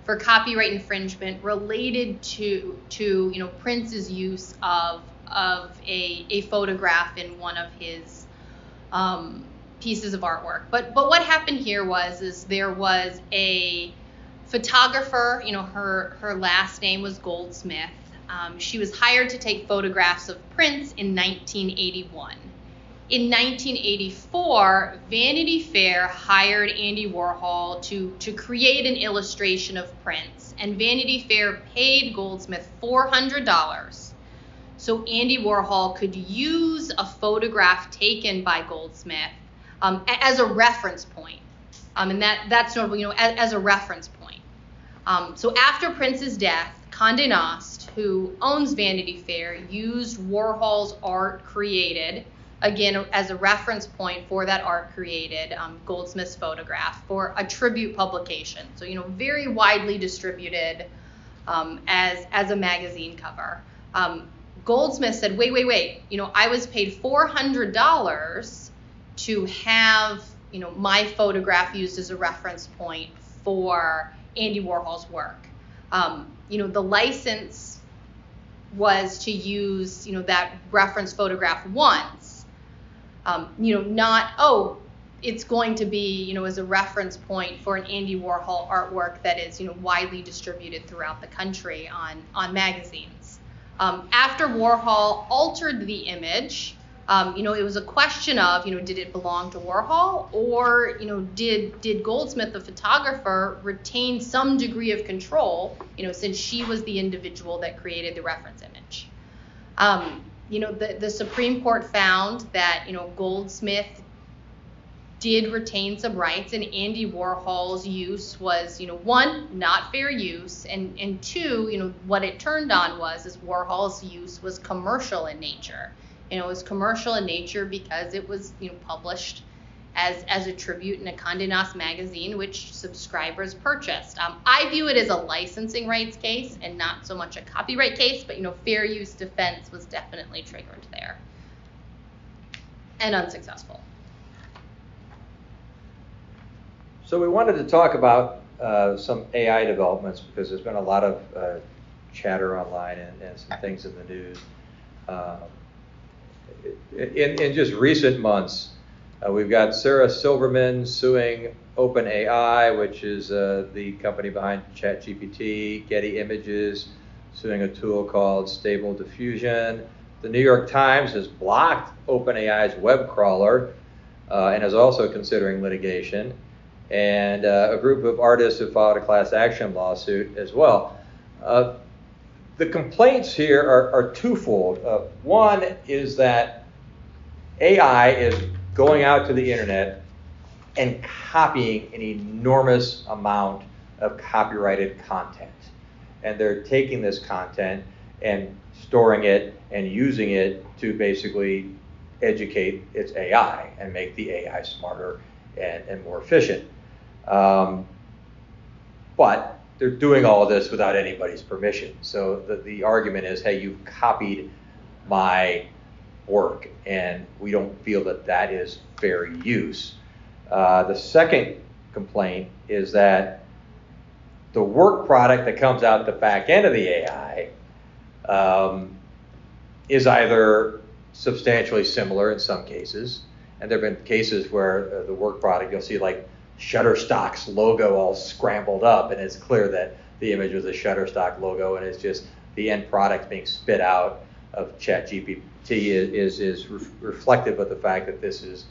for copyright infringement related to to you know Prince's use of of a, a photograph in one of his um, pieces of artwork. But but what happened here was is there was a photographer. You know her her last name was Goldsmith. Um, she was hired to take photographs of Prince in 1981. In 1984, Vanity Fair hired Andy Warhol to, to create an illustration of Prince, and Vanity Fair paid Goldsmith $400 so Andy Warhol could use a photograph taken by Goldsmith um, as a reference point. Um, and that, that's notable, you know, as, as a reference point. Um, so after Prince's death, Condé Nast, who owns Vanity Fair, used Warhol's art created again as a reference point for that art created um, goldsmith's photograph for a tribute publication. So you know very widely distributed um, as as a magazine cover. Um, goldsmith said wait wait wait. You know i was paid $400 to have you know my photograph used as a reference point for andy warhol's work um, you know the license was to use you know that reference photograph once um, you know, not, oh, it's going to be, you know, as a reference point for an Andy Warhol artwork that is, you know, widely distributed throughout the country on, on magazines. Um, after Warhol altered the image, um, you know, it was a question of, you know, did it belong to Warhol or, you know, did did Goldsmith, the photographer, retain some degree of control, you know, since she was the individual that created the reference image. Um, you know, the, the Supreme Court found that, you know, Goldsmith did retain some rights and Andy Warhol's use was, you know, one, not fair use, and, and two, you know, what it turned on was is Warhol's use was commercial in nature. You know, it was commercial in nature because it was, you know, published as, as a tribute in a Condé Nast magazine, which subscribers purchased. Um, I view it as a licensing rights case and not so much a copyright case, but you know, fair use defense was definitely triggered there and unsuccessful. So we wanted to talk about uh, some AI developments because there's been a lot of uh, chatter online and, and, some things in the news. Uh, in, in just recent months, uh, we've got Sarah Silverman suing OpenAI, which is uh, the company behind ChatGPT, Getty Images, suing a tool called Stable Diffusion. The New York Times has blocked OpenAI's web crawler uh, and is also considering litigation. And uh, a group of artists have filed a class action lawsuit as well. Uh, the complaints here are, are twofold. Uh, one is that AI is going out to the internet and copying an enormous amount of copyrighted content. And they're taking this content and storing it and using it to basically educate its AI and make the AI smarter and, and more efficient. Um, but they're doing all of this without anybody's permission. So the, the argument is, hey, you've copied my work, and we don't feel that that is fair use. Uh, the second complaint is that the work product that comes out the back end of the AI um, is either substantially similar in some cases, and there have been cases where uh, the work product you'll see like Shutterstock's logo all scrambled up, and it's clear that the image was a Shutterstock logo, and it's just the end product being spit out of ChatGPT is, is, is re- reflective of the fact that this is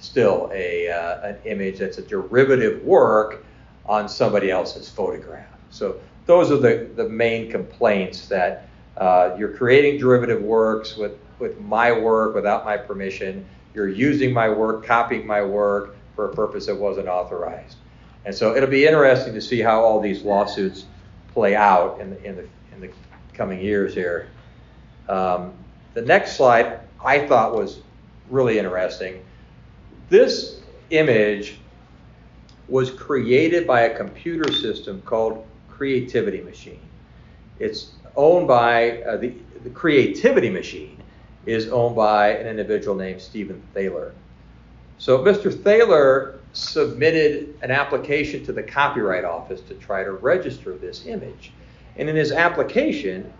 still a, uh, an image that's a derivative work on somebody else's photograph. So those are the, the main complaints that uh, you're creating derivative works with, with my work without my permission. You're using my work, copying my work for a purpose that wasn't authorized. And so it'll be interesting to see how all these lawsuits play out in the, in the, in the coming years here. Um, the next slide I thought was really interesting. This image was created by a computer system called Creativity Machine. It's owned by uh, the, the Creativity Machine is owned by an individual named Stephen Thaler. So Mr. Thaler submitted an application to the Copyright Office to try to register this image. And in his application,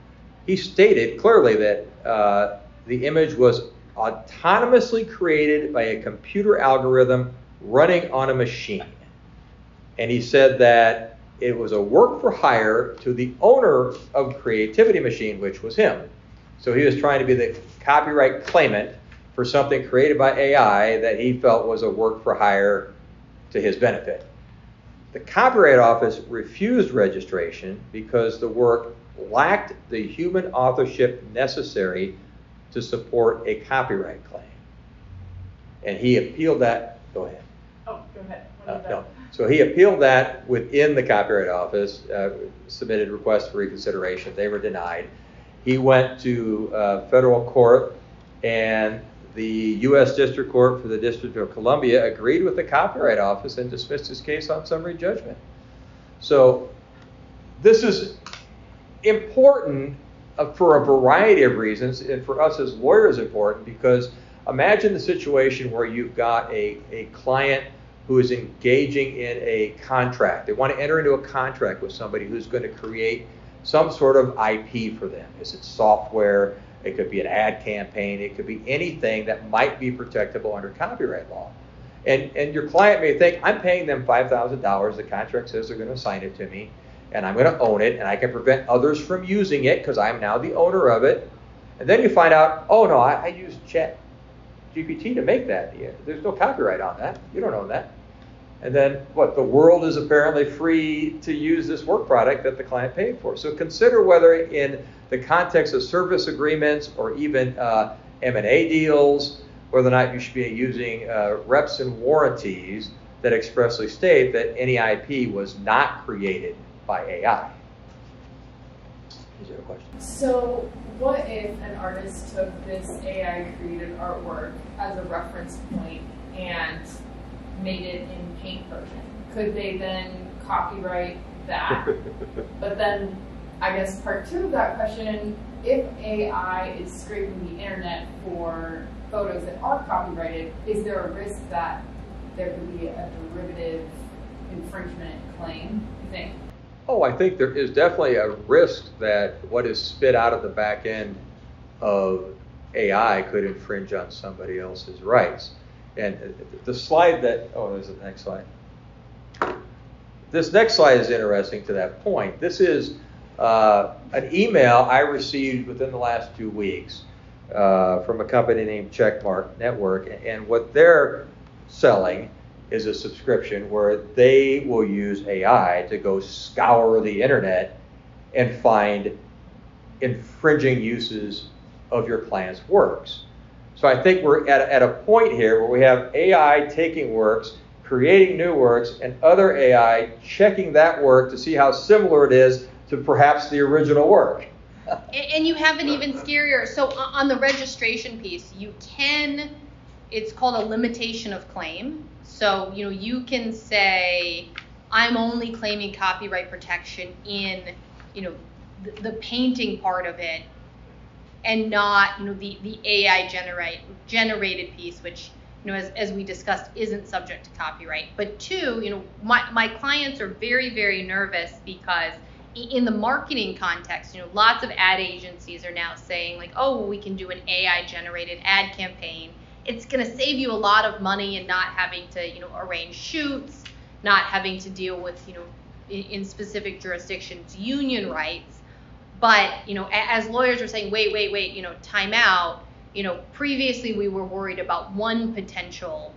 he stated clearly that uh, the image was autonomously created by a computer algorithm running on a machine. And he said that it was a work for hire to the owner of Creativity Machine, which was him. So he was trying to be the copyright claimant for something created by AI that he felt was a work for hire to his benefit. The Copyright Office refused registration because the work lacked the human authorship necessary to support a copyright claim. And he appealed that. Go ahead. Oh, go ahead. Uh, no. So he appealed that within the Copyright Office, uh, submitted requests for reconsideration. They were denied. He went to uh, federal court, and the U.S. District Court for the District of Columbia agreed with the Copyright Office and dismissed his case on summary judgment. So this is important uh, for a variety of reasons, and for us as lawyers, important because imagine the situation where you've got a, a client who is engaging in a contract. They want to enter into a contract with somebody who's going to create some sort of IP for them. Is it software? It could be an ad campaign. It could be anything that might be protectable under copyright law. And, and your client may think, I'm paying them $5,000. The contract says they're going to assign it to me, and I'm going to own it, and I can prevent others from using it because I'm now the owner of it. And then you find out, oh no, I, I used Chat GPT to make that. There's no copyright on that. You don't own that. And then what? The world is apparently free to use this work product that the client paid for. So consider whether in the context of service agreements or even uh, M&A deals, whether or not you should be using uh, reps and warranties that expressly state that any IP was not created by AI. Is there a question? So, what if an artist took this AI created artwork as a reference point and made it in paint version? Could they then copyright that? but then, I guess part two of that question if AI is scraping the internet for photos that are copyrighted, is there a risk that there could be a derivative infringement claim, you think? Oh, I think there is definitely a risk that what is spit out of the back end of AI could infringe on somebody else's rights. And the slide that, oh, there's the next slide. This next slide is interesting to that point. This is uh, an email I received within the last two weeks uh, from a company named Checkmark Network. And what they're selling is a subscription where they will use AI to go scour the internet and find infringing uses of your client's works. So I think we're at, at a point here where we have AI taking works, creating new works, and other AI checking that work to see how similar it is to perhaps the original work. and you have an even scarier. So on the registration piece, you can. It's called a limitation of claim. So you know you can say, I'm only claiming copyright protection in, you know, the, the painting part of it, and not you know the the AI generate generated piece, which you know as, as we discussed isn't subject to copyright. But two, you know my my clients are very very nervous because in the marketing context, you know, lots of ad agencies are now saying like, oh, well, we can do an AI generated ad campaign. It's going to save you a lot of money and not having to, you know, arrange shoots, not having to deal with, you know, in, in specific jurisdictions, union rights. But, you know, as lawyers are saying, wait, wait, wait, you know, time out. You know, previously we were worried about one potential,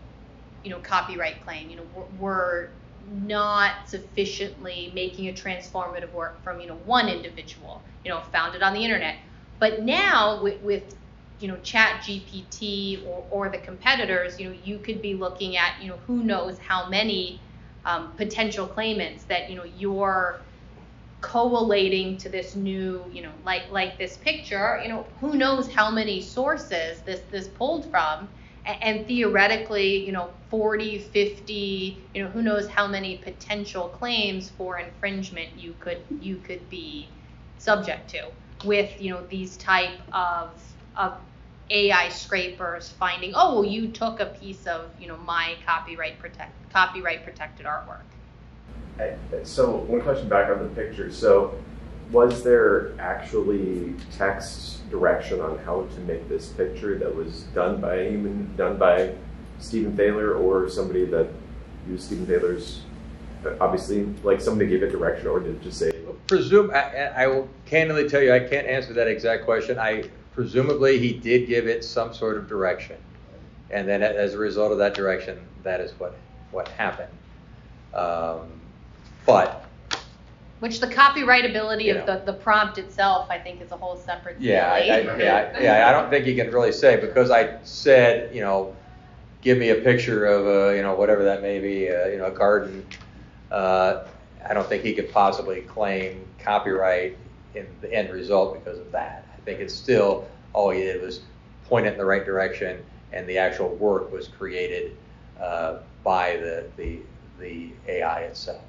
you know, copyright claim. You know, we're, not sufficiently making a transformative work from, you know, one individual, you know, found it on the internet. But now with, with you know, Chat GPT or, or the competitors, you know, you could be looking at, you know, who knows how many um, potential claimants that, you know, you're collating to this new, you know, like like this picture, you know, who knows how many sources this this pulled from, and, and theoretically, you know, 40, 50, you know, who knows how many potential claims for infringement you could you could be subject to with, you know, these type of of AI scrapers finding, oh, well, you took a piece of, you know, my copyright protect copyright protected artwork. So one question back on the picture. So was there actually text direction on how to make this picture that was done by a human, done by Stephen Thaler or somebody that used Stephen Thaler's, obviously, like somebody gave it direction or did just say, Presume, I, I will candidly tell you, I can't answer that exact question. I presumably he did give it some sort of direction, and then as a result of that direction, that is what what happened. Um, but Which the copyrightability You of the, the prompt itself, I think, is a whole separate yeah, I, I, yeah, I- yeah, I don't think you can really say because I said, you know, give me a picture of a, you know, whatever that may be, uh, you know, a garden. Uh, I don't think he could possibly claim copyright in the end result because of that. I think it's still all he did was point it in the right direction, and the actual work was created uh, by the, the the AI itself.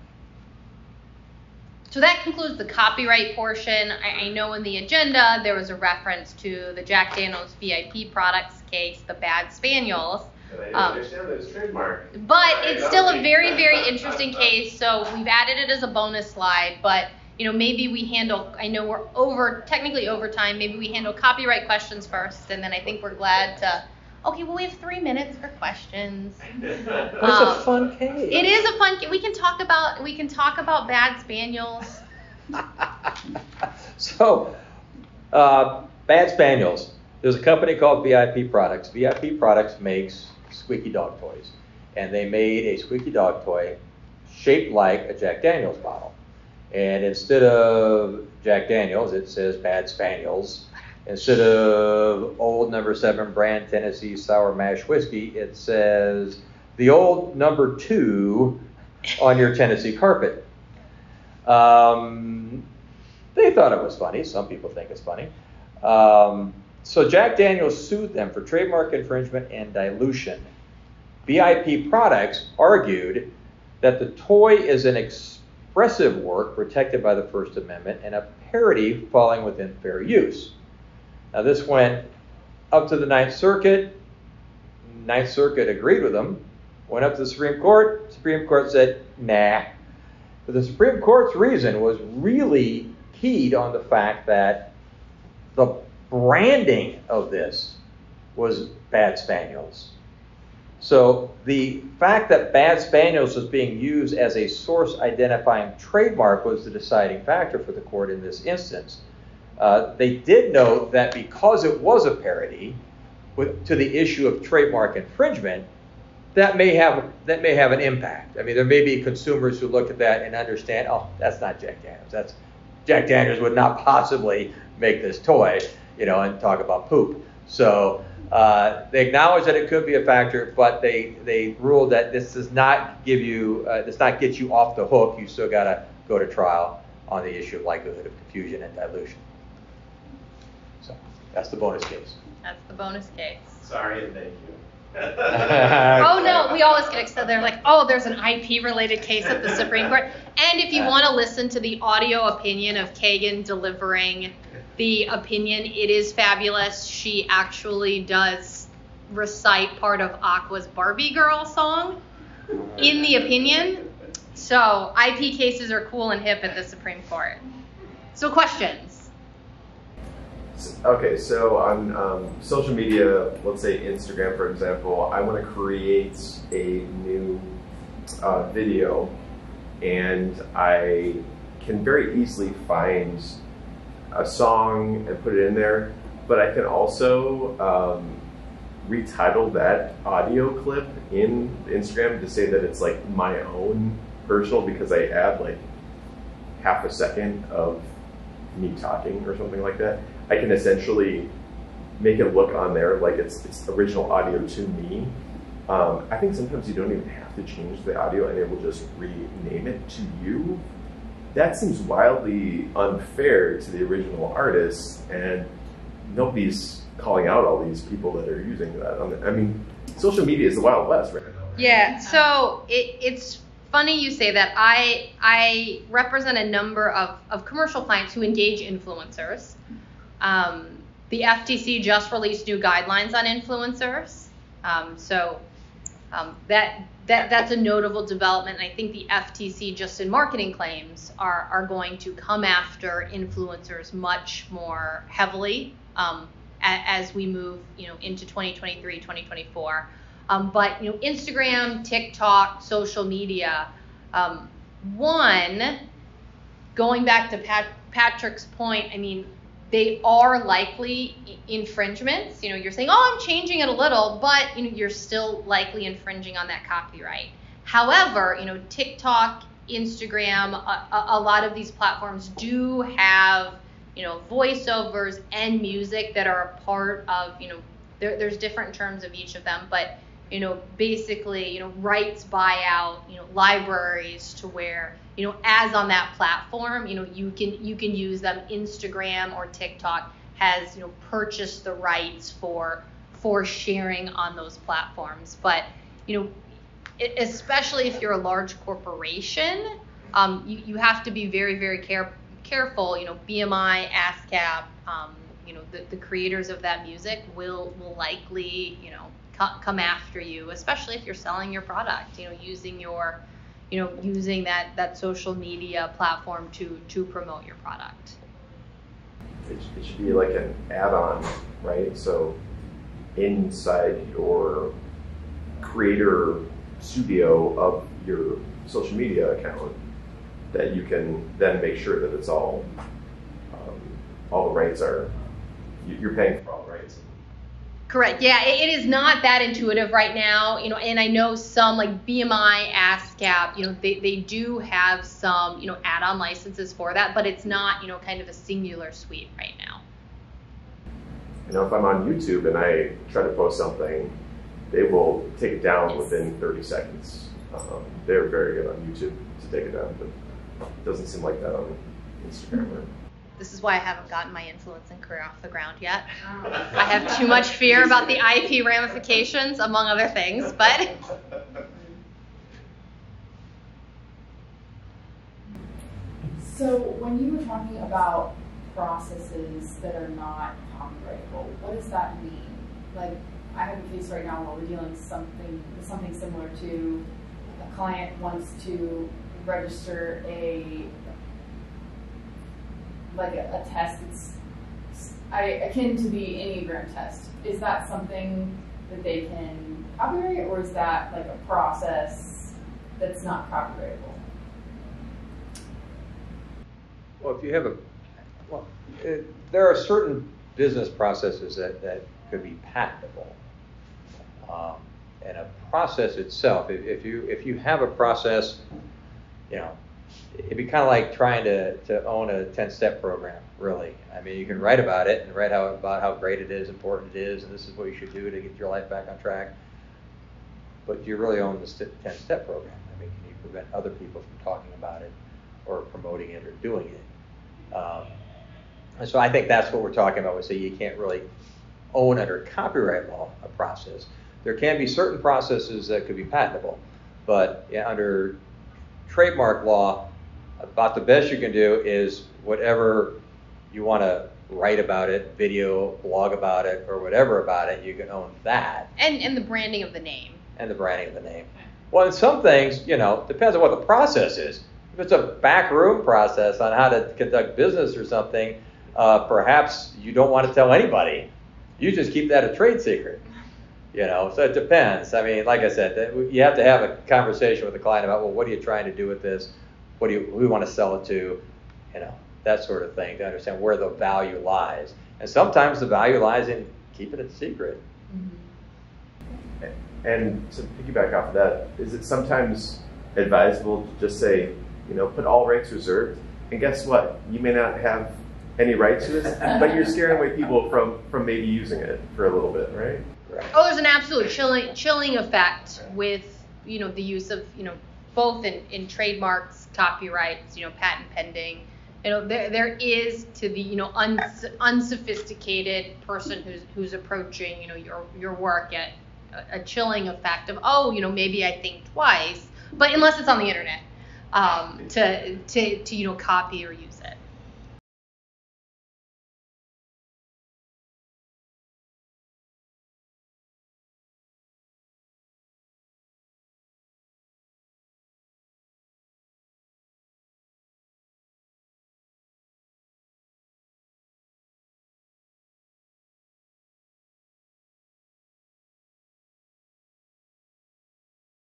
So that concludes the copyright portion. I, I know in the agenda there was a reference to the Jack Daniels VIP products case, the Bad Spaniels. And Um, understand that it's trademark. But it's still a very, very interesting case, so we've added it as a bonus slide, but, you know, maybe we handle, I know we're over, technically over time, maybe we handle copyright questions first, and then I think we're glad to, okay, well, we have three minutes for questions. It's Um, a fun case. It is a fun, we can talk about, we can talk about Bad Spaniels. so, uh, Bad Spaniels. There's a company called VIP Products. VIP Products makes squeaky dog toys, and they made a squeaky dog toy shaped like a Jack Daniels bottle. And instead of Jack Daniels, it says Bad Spaniels. Instead of old number seven brand Tennessee sour mash whiskey, it says the old number two on your Tennessee carpet. Um, they thought it was funny. Some people think it's funny. Um, so Jack Daniels sued them for trademark infringement and dilution. VIP Products argued that the toy is an expressive work protected by the First Amendment and a parody falling within fair use. Now, this went up to the Ninth Circuit. Ninth Circuit agreed with them. Went up to the Supreme Court. Supreme Court said, nah. But the Supreme Court's reason was really keyed on the fact that the branding of this was Bad Spaniels. So the fact that Bad Spaniels was being used as a source identifying trademark was the deciding factor for the court in this instance. Uh, they did note that because it was a parody with, to the issue of trademark infringement, that may have that may have an impact. I mean, there may be consumers who look at that and understand, oh, that's not Jack Daniels. That's Jack Daniels would not possibly make this toy, you know, and talk about poop. So uh, they acknowledge that it could be a factor, but they they ruled that this does not give you uh, does not get you off the hook. You still got to go to trial on the issue of likelihood of confusion and dilution. So that's the bonus case. That's the bonus case. Sorry and thank you. Oh no, we always get excited. They're like, oh, there's an IP related case at the Supreme Court. And if you want to listen to the audio opinion of Kagan delivering the opinion, it is fabulous. She actually does recite part of Aqua's Barbie Girl song in the opinion. So IP cases are cool and hip at the Supreme Court. So questions. Okay, so on um, social media, let's say Instagram, for example, I want to create a new uh, video, and I can very easily find a song and put it in there. But I can also um, retitle that audio clip in Instagram to say that it's like my own personal because I add like half a second of me talking or something like that. I can essentially make it look on there like it's, it's original audio to me. Um, I think sometimes you don't even have to change the audio and it will just rename it to you. That seems wildly unfair to the original artist, and nobody's calling out all these people that are using that. I mean, social media is the Wild West right now. Yeah, so it, it's funny you say that. I I represent a number of, of commercial clients who engage influencers. Um, the FTC just released new guidelines on influencers. Um, so um, that that that's a notable development. I think the FTC, just in marketing claims, are are going to come after influencers much more heavily um, as we move, you know, into 2023, 2024. Um, but you know, Instagram, TikTok, social media. Um, one, going back to Pat, Patrick's point, I mean, they are likely infringements. You know, you're saying, oh, I'm changing it a little, but you know, you're still likely infringing on that copyright. However, you know, TikTok, Instagram, a, a lot of these platforms do have, you know, voiceovers and music that are a part of, you know, there, there's different terms of each of them, but you know, basically, you know, rights buyout, you know, libraries to where you know, as on that platform, you know, you can you can use them. Instagram or TikTok has you know purchased the rights for for sharing on those platforms. But you know, it, especially if you're a large corporation, um, you you have to be very very care, careful. You know, BMI, ASCAP, um, you know, the, the creators of that music will will likely you know come after you, especially if you're selling your product. You know, using your you know, using that, that social media platform to, to promote your product. It, it should be like an add-on, right? So inside your creator studio of your social media account that you can then make sure that it's all um, all the rights are you're paying for Correct. Yeah, it, it is not that intuitive right now. You know, and I know some like BMI, ASCAP, you know, they, they do have some, you know, add-on licenses for that, but it's not, you know, kind of a singular suite right now. You know, if I'm on YouTube and I try to post something, they will take it down within 30 seconds. Um, they're very good on YouTube to take it down, but it doesn't seem like that on Instagram or this is why I haven't gotten my influencing career off the ground yet. Oh. I have too much fear about the IP ramifications, among other things, but. So, when you were talking about processes that are not copyrightable, what does that mean? Like, I have a case right now where we're dealing something with something similar to a client wants to register a like a, a test that's I, akin to the Enneagram test. Is that something that they can copyright, or is that like a process that's not copyrightable? Well, if you have a, well, it, there are certain business processes that, that could be patentable. Um, and a process itself, if, if you if you have a process, you know, it'd be kind of like trying to, to own a 10 step program, really. I mean, you can write about it and write how, about how great it is, important it is, and this is what you should do to get your life back on track. But do you really own the 10 step program? I mean, can you prevent other people from talking about it or promoting it or doing it? Um, and so I think that's what we're talking about. We say you can't really own under copyright law a process. There can be certain processes that could be patentable, but under trademark law, about the best you can do is whatever you want to write about it, video, blog about it, or whatever about it, you can own that. And and the branding of the name. And the branding of the name. Well, in some things, you know, depends on what the process is. If it's a backroom process on how to conduct business or something, uh, perhaps you don't want to tell anybody. You just keep that a trade secret. You know, so it depends. I mean, like I said, that- you have to have a conversation with the client about, well, what are you trying to do with this? What do you, who you want to sell it to? You know, that sort of thing to understand where the value lies. And sometimes the value lies in keeping it secret. Mm-hmm. And to piggyback off of that, is it sometimes advisable to just say, you know, put all rights reserved? And guess what? You may not have any rights to this, but you're scaring away people from from maybe using it for a little bit, right? Right. Oh, there's an absolute chilling chilling effect with you know the use of you know both in, in trademarks, copyrights, you know patent pending. You know there there is to the you know uns, unsophisticated person who's who's approaching you know your your work at a, chilling effect of oh you know maybe I think twice, but unless it's on the internet, um, to to to you know copy or use it.